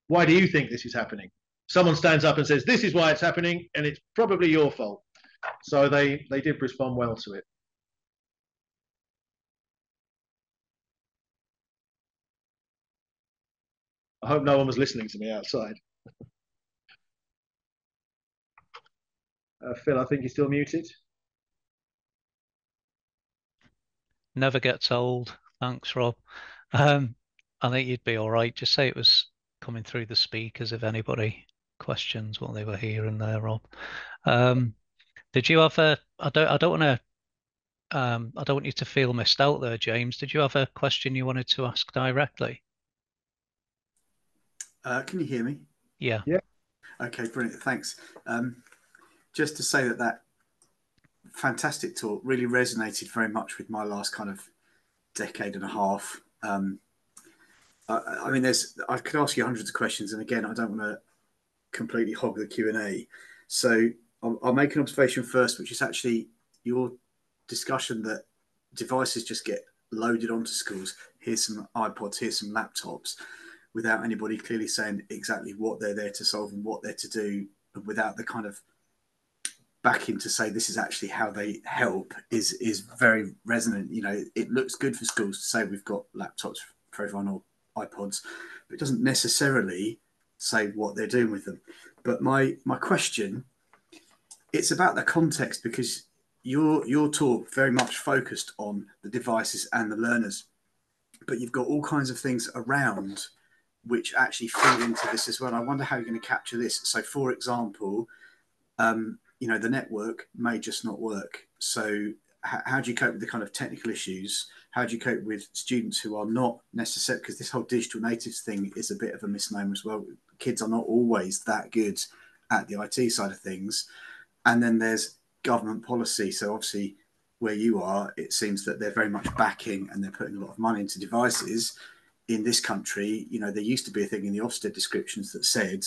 why do you think this is happening someone stands up and says this is why it's happening and it's probably your fault so they they did respond well to it i hope no one was listening to me outside Uh, Phil, I think you're still muted. Never gets old. Thanks, Rob. Um, I think you'd be all right. Just say it was coming through the speakers if anybody questions what they were here and there, Rob. Um, did you have a? I don't. I don't want to. Um, I don't want you to feel missed out there, James. Did you have a question you wanted to ask directly? Uh, can you hear me? Yeah. Yeah. Okay, brilliant. Thanks. Um, just to say that that fantastic talk really resonated very much with my last kind of decade and a half. Um, I, I, mean, there's I could ask you hundreds of questions, and again, I don't want to completely hog the Q and A. So I'll, I'll make an observation first, which is actually your discussion that devices just get loaded onto schools. Here's some iPods, here's some laptops, without anybody clearly saying exactly what they're there to solve and what they're to do without the kind of backing to say this is actually how they help is is very resonant. You know, it looks good for schools to say we've got laptops for everyone or iPods, but it doesn't necessarily say what they're doing with them. But my my question, it's about the context because your your talk very much focused on the devices and the learners, but you've got all kinds of things around which actually feed into this as well. I wonder how you're going to capture this. So, for example, um, you know, the network may just not work. So, how, how do you cope with the kind of technical issues? How do you cope with students who are not necessarily because this whole digital natives thing is a bit of a misnomer as well. Kids are not always that good at the IT side of things, and then there's government policy. So obviously, where you are, it seems that they're very much backing and they're putting a lot of money into devices. In this country, you know, there used to be a thing in the Ofsted descriptions that said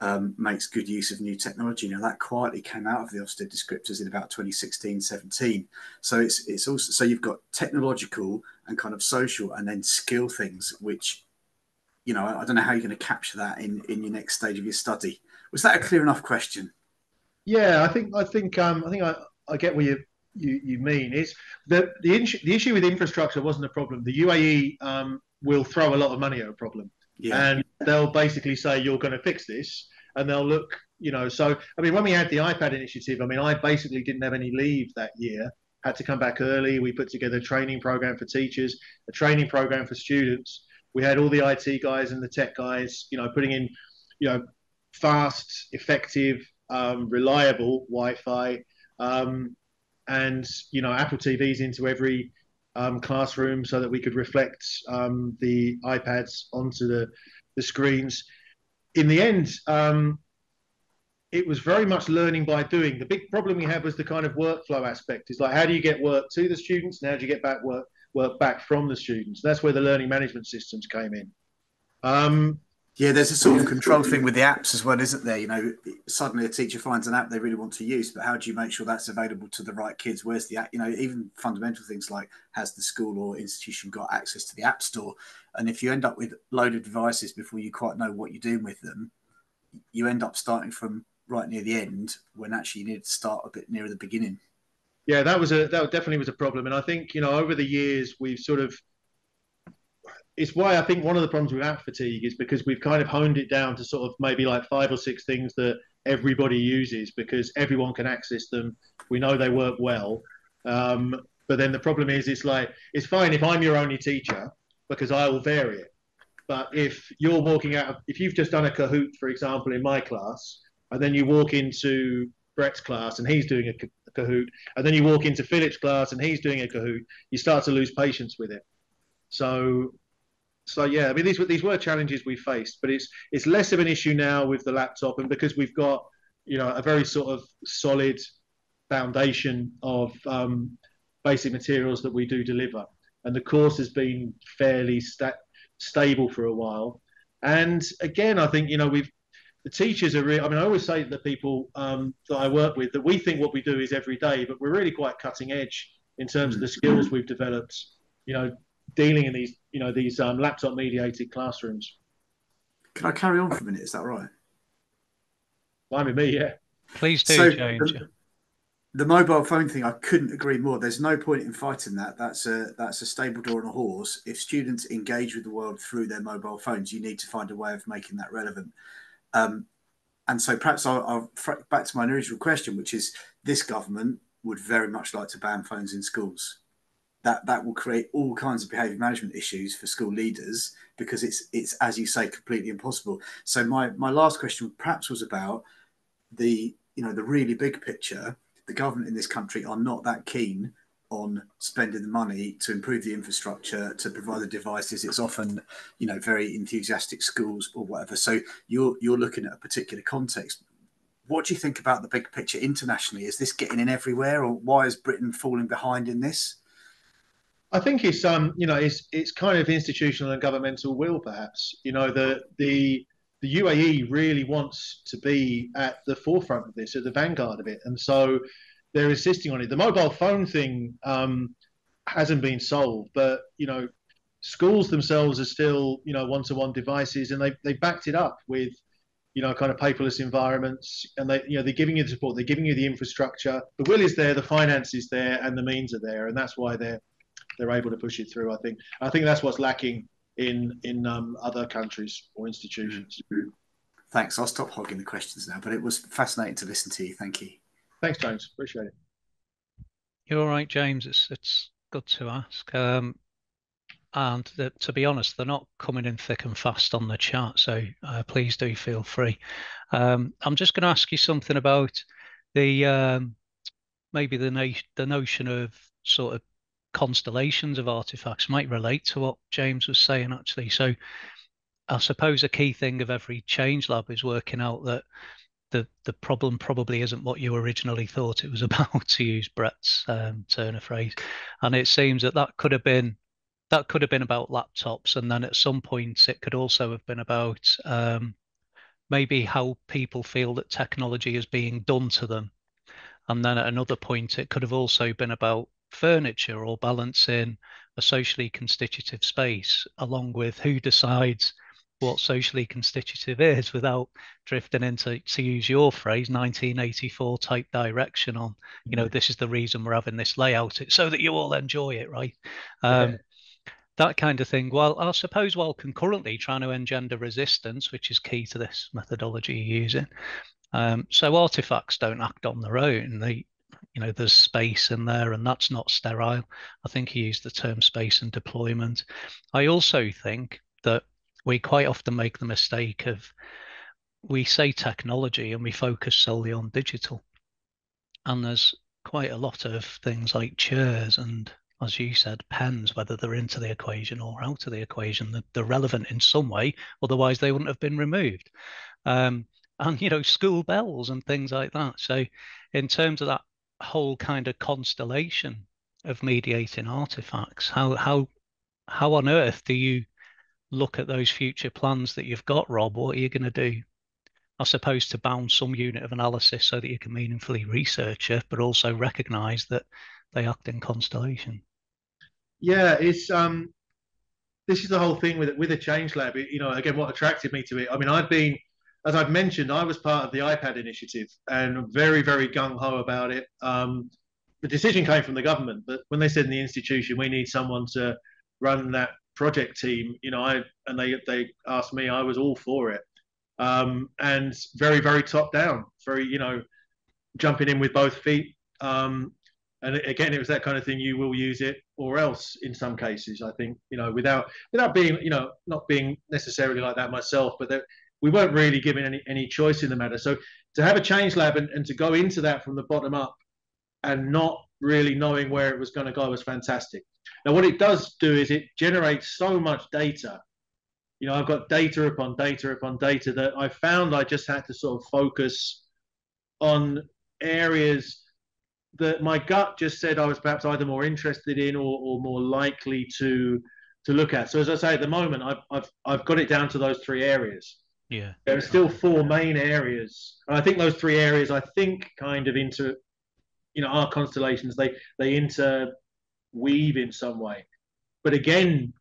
um, makes good use of new technology. Now that quietly came out of the Ofsted descriptors in about 2016, 17. So it's it's also so you've got technological and kind of social and then skill things, which you know I don't know how you're going to capture that in in your next stage of your study. Was that a clear enough question? Yeah, I think I think um, I think I, I get what you you, you mean. Is the the, the issue with infrastructure wasn't a problem. The UAE um, will throw a lot of money at a problem. Yeah. And they'll basically say, you're going to fix this. And they'll look, you know, so, I mean, when we had the iPad initiative, I mean, I basically didn't have any leave that year, had to come back early. We put together a training program for teachers, a training program for students. We had all the IT guys and the tech guys, you know, putting in, you know, fast, effective, um, reliable Wi Fi. Um, and you know Apple TVs into every um, classroom so that we could reflect um, the iPads onto the, the screens. In the end, um, it was very much learning by doing. The big problem we had was the kind of workflow aspect. Is like how do you get work to the students, and how do you get back work work back from the students? That's where the learning management systems came in. Um, yeah, there's a sort of control thing with the apps as well, isn't there? You know, suddenly a teacher finds an app they really want to use, but how do you make sure that's available to the right kids? Where's the app? You know, even fundamental things like has the school or institution got access to the app store? And if you end up with loaded devices before you quite know what you're doing with them, you end up starting from right near the end when actually you need to start a bit nearer the beginning. Yeah, that was a that definitely was a problem, and I think you know over the years we've sort of it's why I think one of the problems with app fatigue is because we've kind of honed it down to sort of maybe like five or six things that everybody uses because everyone can access them. We know they work well. Um, but then the problem is, it's like, it's fine if I'm your only teacher because I will vary it. But if you're walking out, if you've just done a Kahoot, for example, in my class, and then you walk into Brett's class and he's doing a Kahoot, and then you walk into Philip's class and he's doing a Kahoot, you start to lose patience with it. So so yeah, I mean these were these were challenges we faced, but it's it's less of an issue now with the laptop, and because we've got you know a very sort of solid foundation of um, basic materials that we do deliver, and the course has been fairly sta- stable for a while. And again, I think you know we've the teachers are really. I mean, I always say to the people um, that I work with that we think what we do is every day, but we're really quite cutting edge in terms of the skills we've developed. You know, dealing in these, you know, these um, laptop mediated classrooms. Can I carry on for a minute? Is that right? Fine with me, yeah. Please do, so James. The, the, mobile phone thing, I couldn't agree more. There's no point in fighting that. That's a that's a stable door on a horse. If students engage with the world through their mobile phones, you need to find a way of making that relevant. Um, and so perhaps I'll, I'll back to my original question, which is this government would very much like to ban phones in schools. That that will create all kinds of behavior management issues for school leaders because it's it's as you say completely impossible. So my my last question perhaps was about the you know the really big picture. The government in this country are not that keen on spending the money to improve the infrastructure to provide the devices. It's often you know very enthusiastic schools or whatever. So you're you're looking at a particular context. What do you think about the big picture internationally? Is this getting in everywhere or why is britain falling behind in this? I think it's um you know it's it's kind of institutional and governmental will perhaps. You know the the the UAE really wants to be at the forefront of this at the vanguard of it. And so they're insisting on it the mobile phone thing um, hasn't been solved but you know schools themselves are still you know one-to-one devices and they they backed it up with you know, kind of paperless environments, and they, you know, they're giving you the support, they're giving you the infrastructure. The will is there, the finance is there, and the means are there, and that's why they're they're able to push it through. I think. I think that's what's lacking in in um, other countries or institutions. Thanks. I'll stop hogging the questions now, but it was fascinating to listen to you. Thank you. Thanks, James. Appreciate it. You're all right, James. It's it's good to ask. Um, and the, to be honest, they're not coming in thick and fast on the chat, so uh, please do feel free. Um, I'm just going to ask you something about the um, maybe the na- the notion of sort of constellations of artifacts might relate to what James was saying actually. So I suppose a key thing of every change lab is working out that the the problem probably isn't what you originally thought it was <laughs> about, to use Brett's um, turn of phrase. And it seems that that could have been that could have been about laptops, and then at some point it could also have been about um, maybe how people feel that technology is being done to them, and then at another point it could have also been about furniture or balancing a socially constitutive space, along with who decides what socially constitutive is without drifting into to use your phrase 1984 type direction on you know this is the reason we're having this layout it's so that you all enjoy it right um, yeah that kind of thing. Well, I suppose while concurrently trying to engender resistance, which is key to this methodology you're using. Um, so artifacts don't act on their own. They, you know, there's space in there, and that's not sterile. I think he used the term space and deployment. I also think that we quite often make the mistake of we say technology and we focus solely on digital, and there's quite a lot of things like chairs and as you said, pens, whether they're into the equation or out of the equation, they're, they're relevant in some way. Otherwise, they wouldn't have been removed. Um, and you know, school bells and things like that. So, in terms of that whole kind of constellation of mediating artifacts, how how how on earth do you look at those future plans that you've got, Rob? What are you going to do? I suppose to bound some unit of analysis so that you can meaningfully research it, but also recognise that they act in constellation. Yeah, it's um, this is the whole thing with with the Change Lab. You know, again, what attracted me to it. I mean, I've been, as I've mentioned, I was part of the iPad initiative and very, very gung ho about it. Um, the decision came from the government, but when they said in the institution we need someone to run that project team, you know, I and they they asked me, I was all for it, um, and very, very top down, very, you know, jumping in with both feet. Um, and again, it was that kind of thing. You will use it, or else. In some cases, I think you know, without without being, you know, not being necessarily like that myself, but that we weren't really given any any choice in the matter. So to have a change lab and, and to go into that from the bottom up, and not really knowing where it was going to go was fantastic. Now, what it does do is it generates so much data. You know, I've got data upon data upon data that I found I just had to sort of focus on areas that my gut just said I was perhaps either more interested in or, or more likely to to look at. So as I say, at the moment, I've I've I've got it down to those three areas. Yeah. There are still four main areas, and I think those three areas, I think, kind of into, you know, our constellations. They they interweave in some way, but again,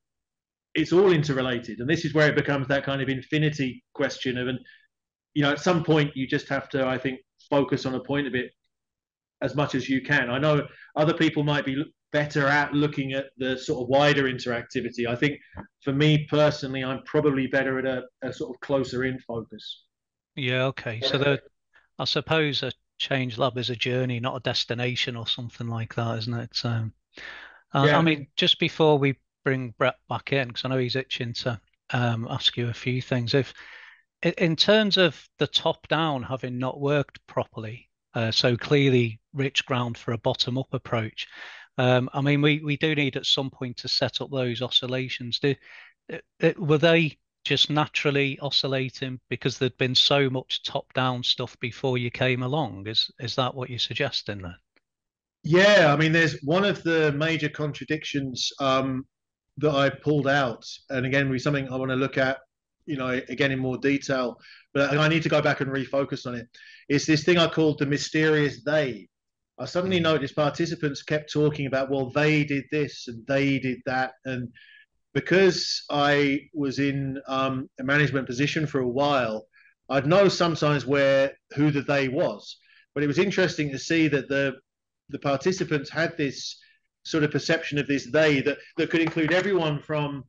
it's all interrelated, and this is where it becomes that kind of infinity question of, and you know, at some point you just have to, I think, focus on a point of it as much as you can. I know other people might be better at looking at the sort of wider interactivity. I think for me personally, I'm probably better at a, a sort of closer in focus. Yeah, okay. So the, I suppose a change lab is a journey, not a destination or something like that, isn't it? Um, yeah. I mean, just before we bring Brett back in, because I know he's itching to um, ask you a few things. If in terms of the top down having not worked properly, uh, so clearly rich ground for a bottom up approach. Um, I mean, we, we do need at some point to set up those oscillations. Do, uh, uh, were they just naturally oscillating because there'd been so much top down stuff before you came along? Is is that what you're suggesting then? Yeah, I mean, there's one of the major contradictions um, that I pulled out, and again, we something I want to look at, you know, again in more detail. But I need to go back and refocus on it. It's this thing I called the mysterious they. I suddenly hmm. noticed participants kept talking about, well, they did this and they did that. And because I was in um, a management position for a while, I'd know sometimes where who the they was, but it was interesting to see that the the participants had this sort of perception of this they that that could include everyone from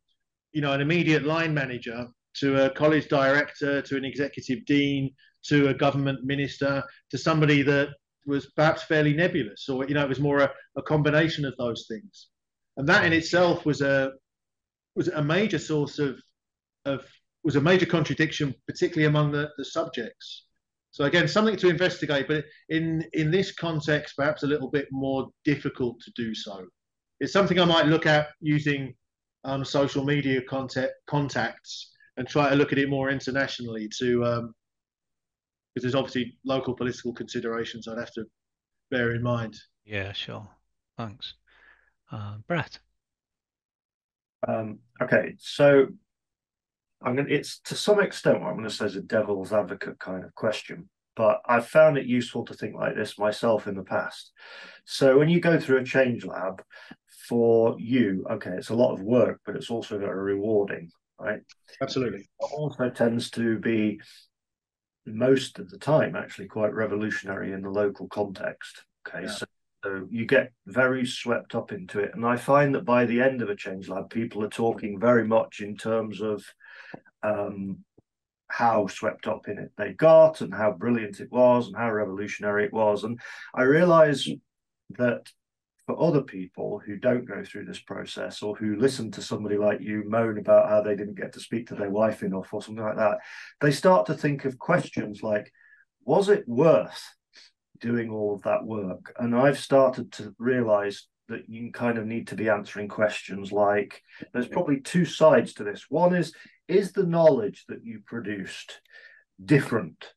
you know an immediate line manager to a college director to an executive dean to a government minister to somebody that was perhaps fairly nebulous or you know it was more a, a combination of those things. And that in itself was a was a major source of of was a major contradiction particularly among the, the subjects so again something to investigate but in in this context perhaps a little bit more difficult to do so it's something i might look at using um, social media contact contacts and try to look at it more internationally to um, because there's obviously local political considerations I'd have to bear in mind. Yeah, sure. Thanks. Uh, Brett. Um, okay, so I'm going. to It's to some extent what I'm going to say is a devil's advocate kind of question, but I've found it useful to think like this myself in the past. So when you go through a change lab, for you, okay, it's a lot of work, but it's also very rewarding, right? Absolutely. It also tends to be most of the time actually quite revolutionary in the local context. Okay, yeah. so, so you get very swept up into it, and I find that by the end of a change lab, people are talking very much in terms of um, how swept up in it they got, and how brilliant it was, and how revolutionary it was, and I realise that for other people who don't go through this process or who listen to somebody like you moan about how they didn't get to speak to their wife enough or something like that, they start to think of questions like, was it worth doing all of that work? And I've started to realize that you kind of need to be answering questions like there's probably two sides to this. One is, is the knowledge that you produced different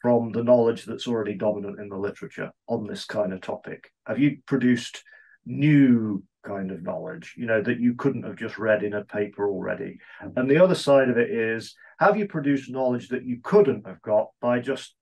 from the knowledge that's already dominant in the literature on this kind of topic? Have you produced new kind of knowledge, you know, that you couldn't have just read in a paper already? Mm-hmm. And the other side of it is, have you produced knowledge that you couldn't have got by just,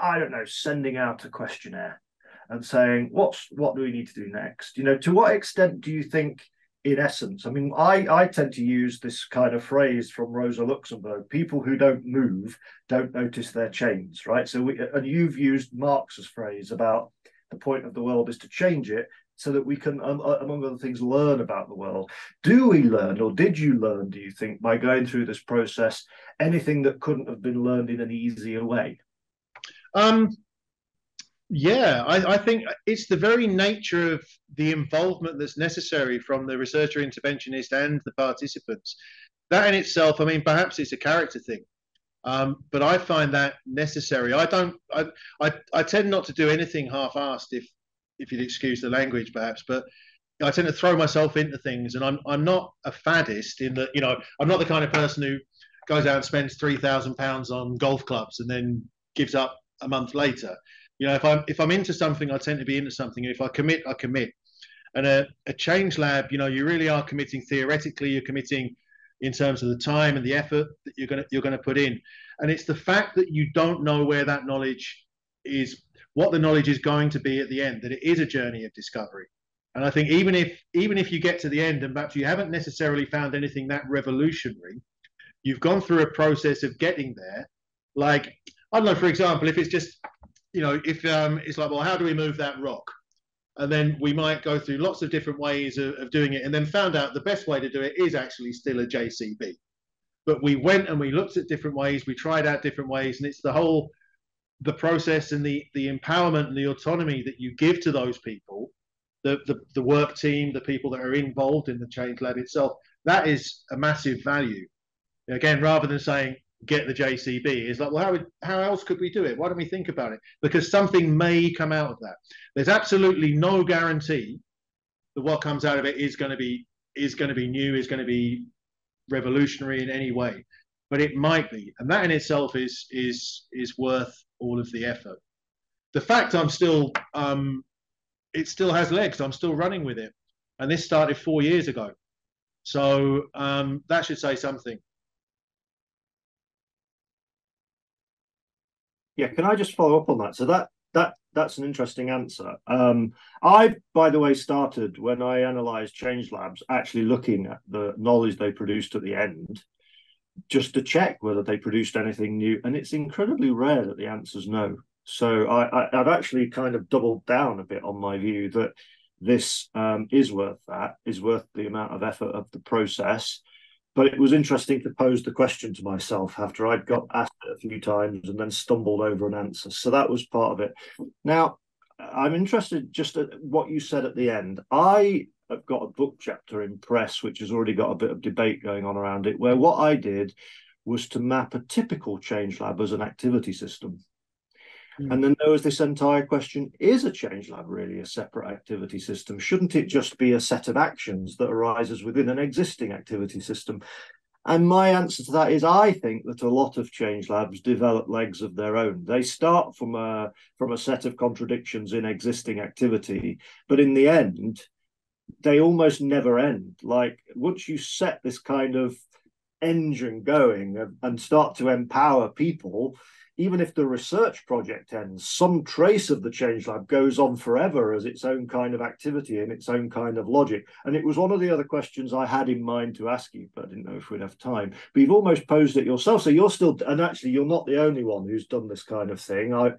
I don't know, sending out a questionnaire and saying, what's what do we need to do next? You know, to what extent do you think in essence. I mean, I, I tend to use this kind of phrase from Rosa Luxemburg people who don't move don't notice their chains, right? So, we, and you've used Marx's phrase about the point of the world is to change it so that we can, um, uh, among other things, learn about the world. Do we learn, or did you learn, do you think, by going through this process, anything that couldn't have been learned in an easier way? Um, yeah, I, I, think it's the very nature of the involvement that's necessary from the researcher interventionist and the participants. That in itself, I mean, perhaps it's a character thing, um, but I find that necessary. I don't, I, I, I tend not to do anything half-assed, if if you'd excuse the language, perhaps, but I tend to throw myself into things, and I'm I'm not a faddist in that, you know, I'm not the kind of person who goes out and spends three thousand pounds on golf clubs and then gives up a month later you know, if I'm if I'm into something, I tend to be into something. And if I commit, I commit. And a, a change lab, you know, you really are committing theoretically. You're committing in terms of the time and the effort that you're gonna you're gonna put in. And it's the fact that you don't know where that knowledge is, what the knowledge is going to be at the end. That it is a journey of discovery. And I think even if even if you get to the end and perhaps you haven't necessarily found anything that revolutionary, you've gone through a process of getting there. Like I don't know, for example, if it's just you know, if um, it's like, well, how do we move that rock? And then we might go through lots of different ways of, of doing it, and then found out the best way to do it is actually still a JCB. But we went and we looked at different ways, we tried out different ways, and it's the whole the process and the the empowerment and the autonomy that you give to those people, the the, the work team, the people that are involved in the change lab itself, that is a massive value. Again, rather than saying get the JCB. It's like, well, how, would, how else could we do it? Why don't we think about it? Because something may come out of that. There's absolutely no guarantee that what comes out of it is going to be is going to be new, is going to be revolutionary in any way. But it might be, and that in itself is is is worth all of the effort. The fact I'm still um, it still has legs. I'm still running with it, and this started four years ago, so um, that should say something. Yeah, can I just follow up on that? So that that that's an interesting answer. Um, I, by the way, started when I analysed change labs, actually looking at the knowledge they produced at the end, just to check whether they produced anything new. And it's incredibly rare that the answer's no. So I, I, have actually kind of doubled down a bit on my view that this um, is worth that, is worth the amount of effort of the process. But it was interesting to pose the question to myself after I'd got asked it a few times and then stumbled over an answer. So that was part of it. Now, I'm interested just at what you said at the end. I have got a book chapter in press, which has already got a bit of debate going on around it, where what I did was to map a typical change lab as an activity system. Mm. And then there was this entire question is a change lab really a separate activity system? Shouldn't it just be a set of actions that arises within an existing activity system? And my answer to that is I think that a lot of change labs develop legs of their own. They start from a from a set of contradictions in existing activity, but in the end, they almost never end. Like once you set this kind of engine going and start to empower people, even if the research project ends, some trace of the change lab goes on forever as its own kind of activity and its own kind of logic. And it was one of the other questions I had in mind to ask you, but I didn't know if we'd have time. But you've almost posed it yourself. So you're still, and actually, you're not the only one who's done this kind of thing. I,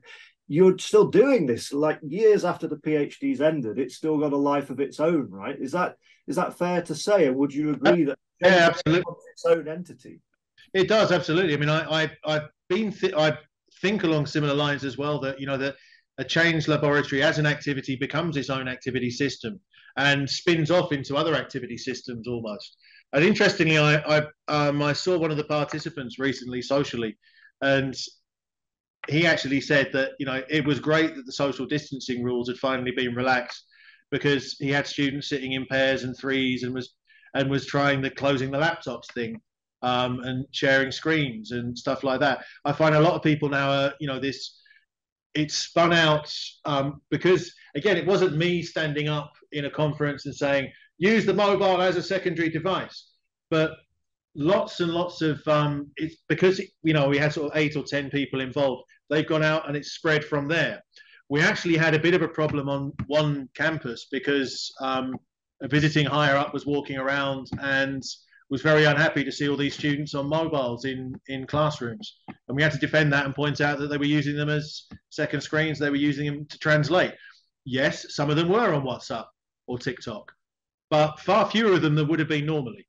you're still doing this like years after the PhD's ended. It's still got a life of its own, right? Is that is that fair to say? And would you agree that yeah, absolutely, its own entity? It does absolutely. I mean, I, I I've been th- I think along similar lines as well that you know that a change laboratory as an activity becomes its own activity system and spins off into other activity systems almost. And interestingly, I I, um, I saw one of the participants recently socially, and he actually said that you know it was great that the social distancing rules had finally been relaxed because he had students sitting in pairs and threes and was and was trying the closing the laptops thing um, and sharing screens and stuff like that. I find a lot of people now are you know this it's spun out um, because again it wasn't me standing up in a conference and saying use the mobile as a secondary device but lots and lots of um, it's because you know we had sort of eight or ten people involved they've gone out and it's spread from there we actually had a bit of a problem on one campus because um, a visiting higher up was walking around and was very unhappy to see all these students on mobiles in in classrooms. And we had to defend that and point out that they were using them as second screens. They were using them to translate. Yes some of them were on whatsapp or tiktok but far fewer of them than would have been normally.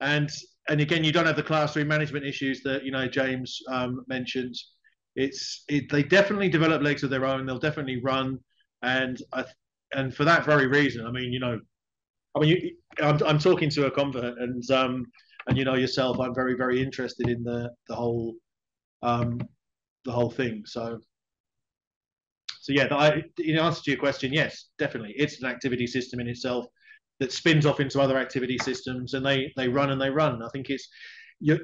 And and again, you don't have the classroom management issues that you know James um, mentioned. It's it, they definitely develop legs of their own. They'll definitely run, and I, and for that very reason, I mean, you know, I mean, you, I'm I'm talking to a convert, and um, and you know yourself, I'm very very interested in the the whole um, the whole thing. So so yeah, I, in answer to your question, yes, definitely, it's an activity system in itself that spins off into other activity systems and they they run and they run. I think it's you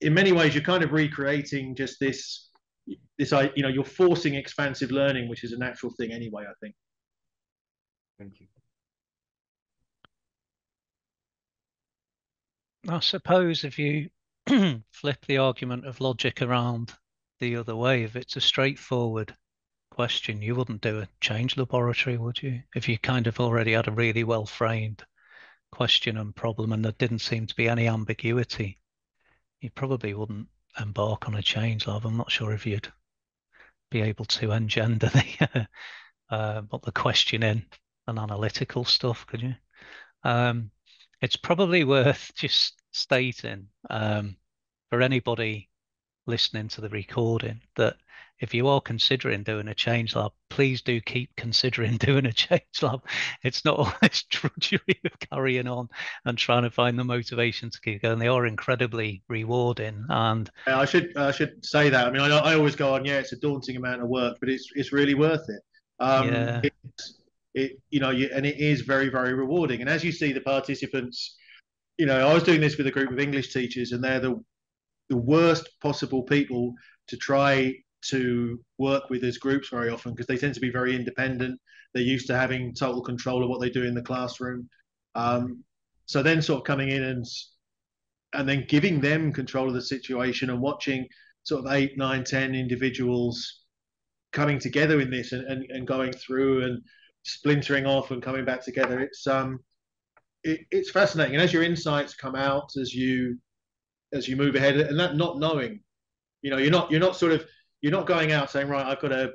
in many ways you're kind of recreating just this this I you know you're forcing expansive learning which is a natural thing anyway i think. Thank you i suppose if you <clears throat> flip the argument of logic around the other way if it's a straightforward question, you wouldn't do a change laboratory, would you? If you kind of already had a really well framed question and problem and there didn't seem to be any ambiguity, you probably wouldn't embark on a change lab. I'm not sure if you'd be able to engender the <laughs> uh, put the question in and analytical stuff, could you? Um, it's probably worth <laughs> just stating um, for anybody listening to the recording that if you are considering doing a change lab, please do keep considering <laughs> doing a change lab. It's not always <laughs> drudgery of carrying on and trying to find the motivation to keep going. They are incredibly rewarding. And yeah, I should I should say that. I mean, I, I always go on. Yeah, it's a daunting amount of work, but it's it's really worth it. Um, yeah. It's, it you know, you, and it is very very rewarding. And as you see the participants, you know, I was doing this with a group of English teachers, and they're the the worst possible people to try to work with as groups very often because they tend to be very independent. They're used to having total control of what they do in the classroom. Um, so then, sort of coming in and and then giving them control of the situation and watching sort of eight, nine, ten individuals coming together in this and, and, and going through and splintering off and coming back together. It's um, it, it's fascinating. And as your insights come out, as you as you move ahead, and that not knowing, you know, you're not you're not sort of you're not going out saying right, I've got a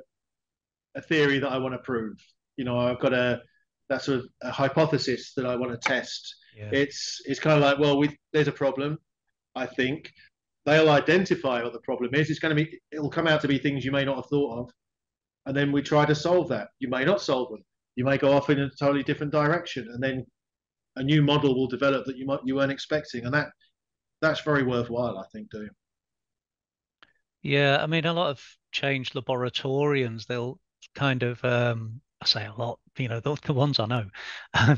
a theory that I want to prove. You know, I've got a that sort of a hypothesis that I want to test. Yeah. It's it's kind of like, well, we there's a problem. I think they'll identify what the problem is. It's going to be it'll come out to be things you may not have thought of, and then we try to solve that. You may not solve them. You may go off in a totally different direction, and then a new model will develop that you might you weren't expecting, and that that's very worthwhile, I think, doing. Yeah, I mean, a lot of change laboratorians they'll kind of um, I say a lot, you know, the, the ones I know, <laughs>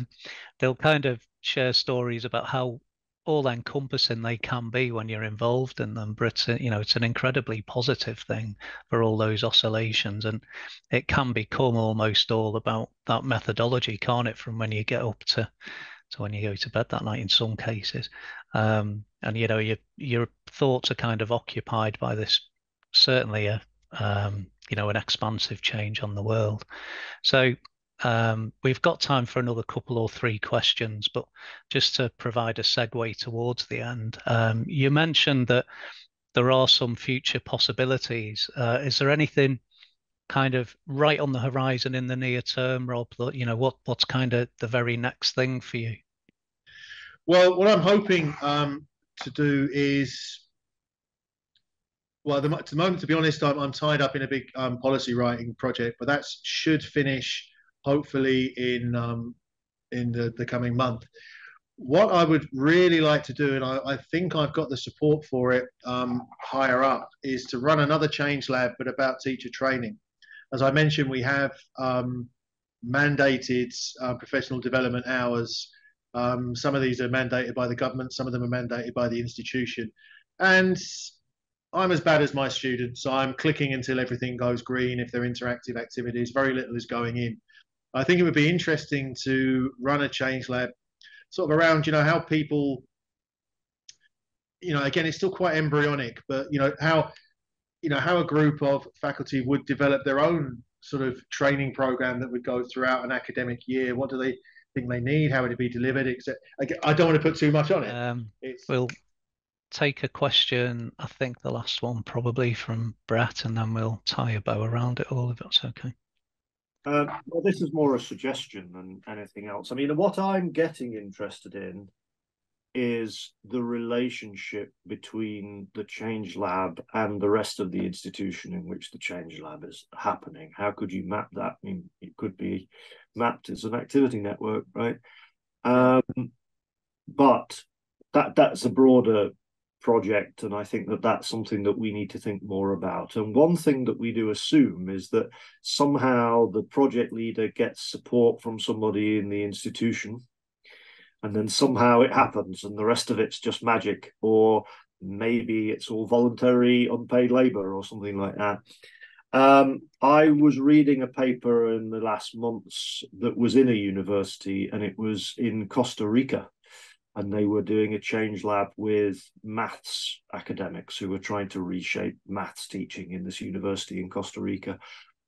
they'll kind of share stories about how all encompassing they can be when you're involved in them. But it's, you know, it's an incredibly positive thing for all those oscillations, and it can become almost all about that methodology, can't it? From when you get up to to when you go to bed that night, in some cases, um, and you know, your your thoughts are kind of occupied by this certainly a um, you know an expansive change on the world. So um, we've got time for another couple or three questions, but just to provide a segue towards the end, um, you mentioned that there are some future possibilities. Uh, is there anything kind of right on the horizon in the near term, Rob? You know, what what's kind of the very next thing for you? Well, what I'm hoping um, to do is well, the, at the moment, to be honest, I'm, I'm tied up in a big um, policy writing project, but that should finish hopefully in um, in the, the coming month. What I would really like to do, and I, I think I've got the support for it um, higher up, is to run another change lab, but about teacher training. As I mentioned, we have um, mandated uh, professional development hours. Um, some of these are mandated by the government, some of them are mandated by the institution. And I'm as bad as my students. I'm clicking until everything goes green. If they're interactive activities, very little is going in. I think it would be interesting to run a change lab sort of around, you know, how people, you know, again, it's still quite embryonic, but, you know, how, you know, how a group of faculty would develop their own sort of training program that would go throughout an academic year. What do they think they need? How would it be delivered? Except, I don't want to put too much on it. Um, we'll take a question. I think the last one probably from Brett, and then we'll tie a bow around it all if that's okay. Uh, well, this is more a suggestion than anything else. I mean, what I'm getting interested in is the relationship between the Change Lab and the rest of the institution in which the Change Lab is happening. How could you map that? I mean, it could be mapped as an activity network, right? Um, but that that's a broader project and i think that that's something that we need to think more about. And one thing that we do assume is that somehow the project leader gets support from somebody in the institution and then somehow it happens and the rest of it's just magic or maybe it's all voluntary unpaid labor or something like that. Um, I was reading a paper in the last months that was in a university, and it was in Costa Rica and they were doing a change lab with maths academics who were trying to reshape maths teaching in this university in Costa Rica.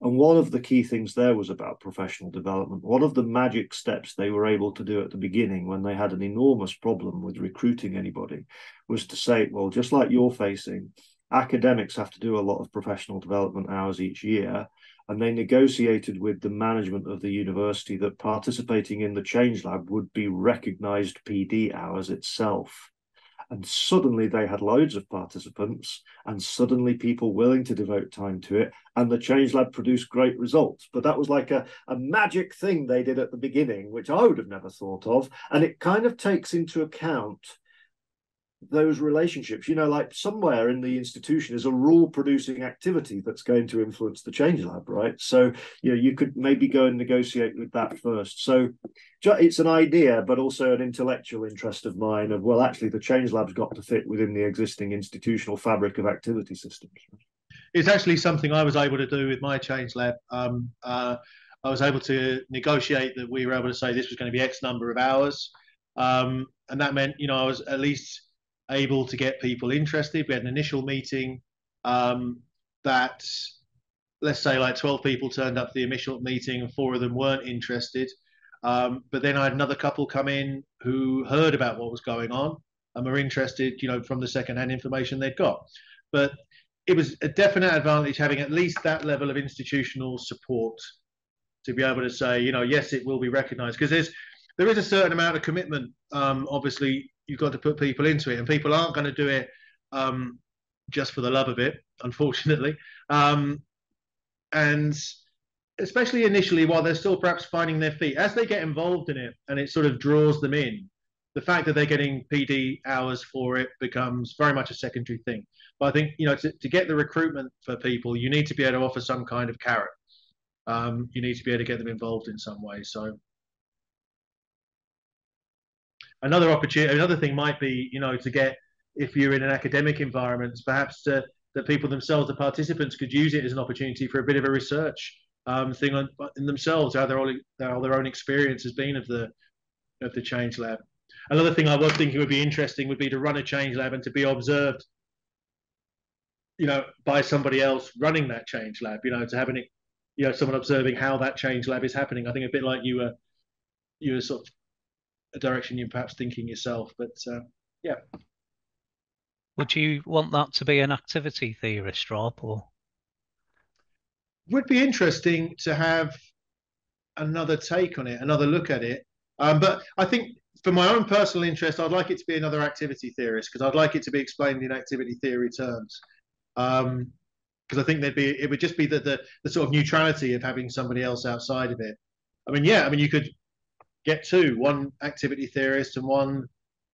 And one of the key things there was about professional development. One of the magic steps they were able to do at the beginning when they had an enormous problem with recruiting anybody was to say, well, just like you're facing, academics have to do a lot of professional development hours each year and they negotiated with the management of the university that participating in the change lab would be recognized PD hours itself. And suddenly they had loads of participants and suddenly people willing to devote time to it. And the Change Lab produced great results. But that was like a, a magic thing they did at the beginning, which I would have never thought of. And it kind of takes into account those relationships. You know like somewhere in the institution is a rule producing activity that's going to influence the change lab right? So you know you could maybe go and negotiate with that first. So it's an idea but also an intellectual interest of mine of well actually the change lab's got to fit within the existing institutional fabric of activity systems it's actually something i was able to do with my change lab. Um, uh, i was able to negotiate that we were able to say this was going to be x number of hours. Um, and that meant you know i was at least able to get people interested. We had an initial meeting um, that, let's say, like 12 people turned up to the initial meeting and four of them weren't interested. Um, but then I had another couple come in who heard about what was going on and were interested, you know, from the second-hand information they'd got. But it was a definite advantage having at least that level of institutional support to be able to say, you know, yes, it will be recognised because there's there is a certain amount of commitment. Um, obviously, you've got to put people into it, and people aren't going to do it um, just for the love of it, unfortunately. Um, and especially initially, while they're still perhaps finding their feet, as they get involved in it, and it sort of draws them in, the fact that they're getting PD hours for it becomes very much a secondary thing. But I think you know to, to get the recruitment for people, you need to be able to offer some kind of carrot. Um, you need to be able to get them involved in some way. So another opportunity, another thing might be you know to get if you're in an academic environment, perhaps to, that people themselves, the participants, could use it as an opportunity for a bit of a research um, thing on in themselves, how their all how their own experience has been of the of the change lab. Another thing I was thinking would be interesting would be to run a change lab and to be observed, you know, by somebody else running that change lab. You know, to have any, you know, someone observing how that change lab is happening. I think a bit like you were, you were sort of a direction you're perhaps thinking yourself. But uh, yeah. Would you want that to be an activity theorist, Rob, or? Would be interesting to have another take on it, another look at it. Um, but I think for my own personal interest, I'd like it to be another activity theorist because I'd like it to be explained in activity theory terms. Because um, I think there'd be it would just be the, the the sort of neutrality of having somebody else outside of it. I mean, yeah, I mean you could get two, one activity theorist and one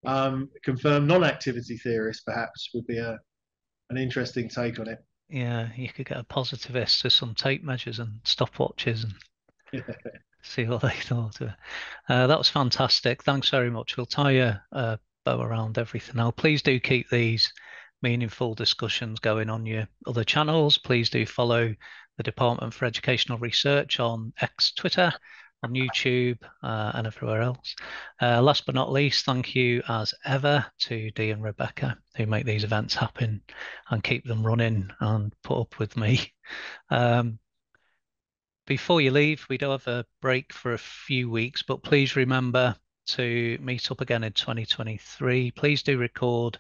um, confirmed non-activity theorist. Perhaps would be a an interesting take on it. Yeah, you could get a positivist with some tape measures and stopwatches and <laughs> see what they thought of it. Uh, that was fantastic. Thanks very much. We'll tie a, a bow around everything now. Please do keep these meaningful discussions going on your other channels. Please do follow the Department for Educational Research on X Twitter, on YouTube, uh, and everywhere else. Uh, last but not least, thank you as ever to Dee and Rebecca who make these events happen and keep them running and put up with me. <laughs> Um, before you leave, we do have a break for a few weeks, but please remember to meet up again in 2023. Please do record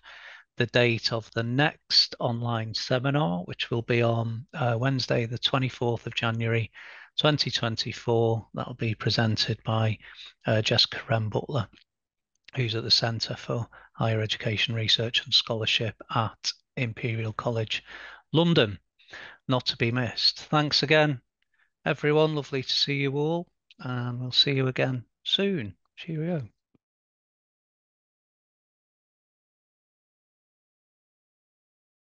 the date of the next online seminar, which will be on uh, Wednesday, the 24th of January 2024. That'll be presented by uh, Jessica Wren Butler, who's at the Centre for Higher Education Research and Scholarship at Imperial College London. Not to be missed. Thanks again everyone. Lovely to see you all, and we'll see you again soon. Cheerio.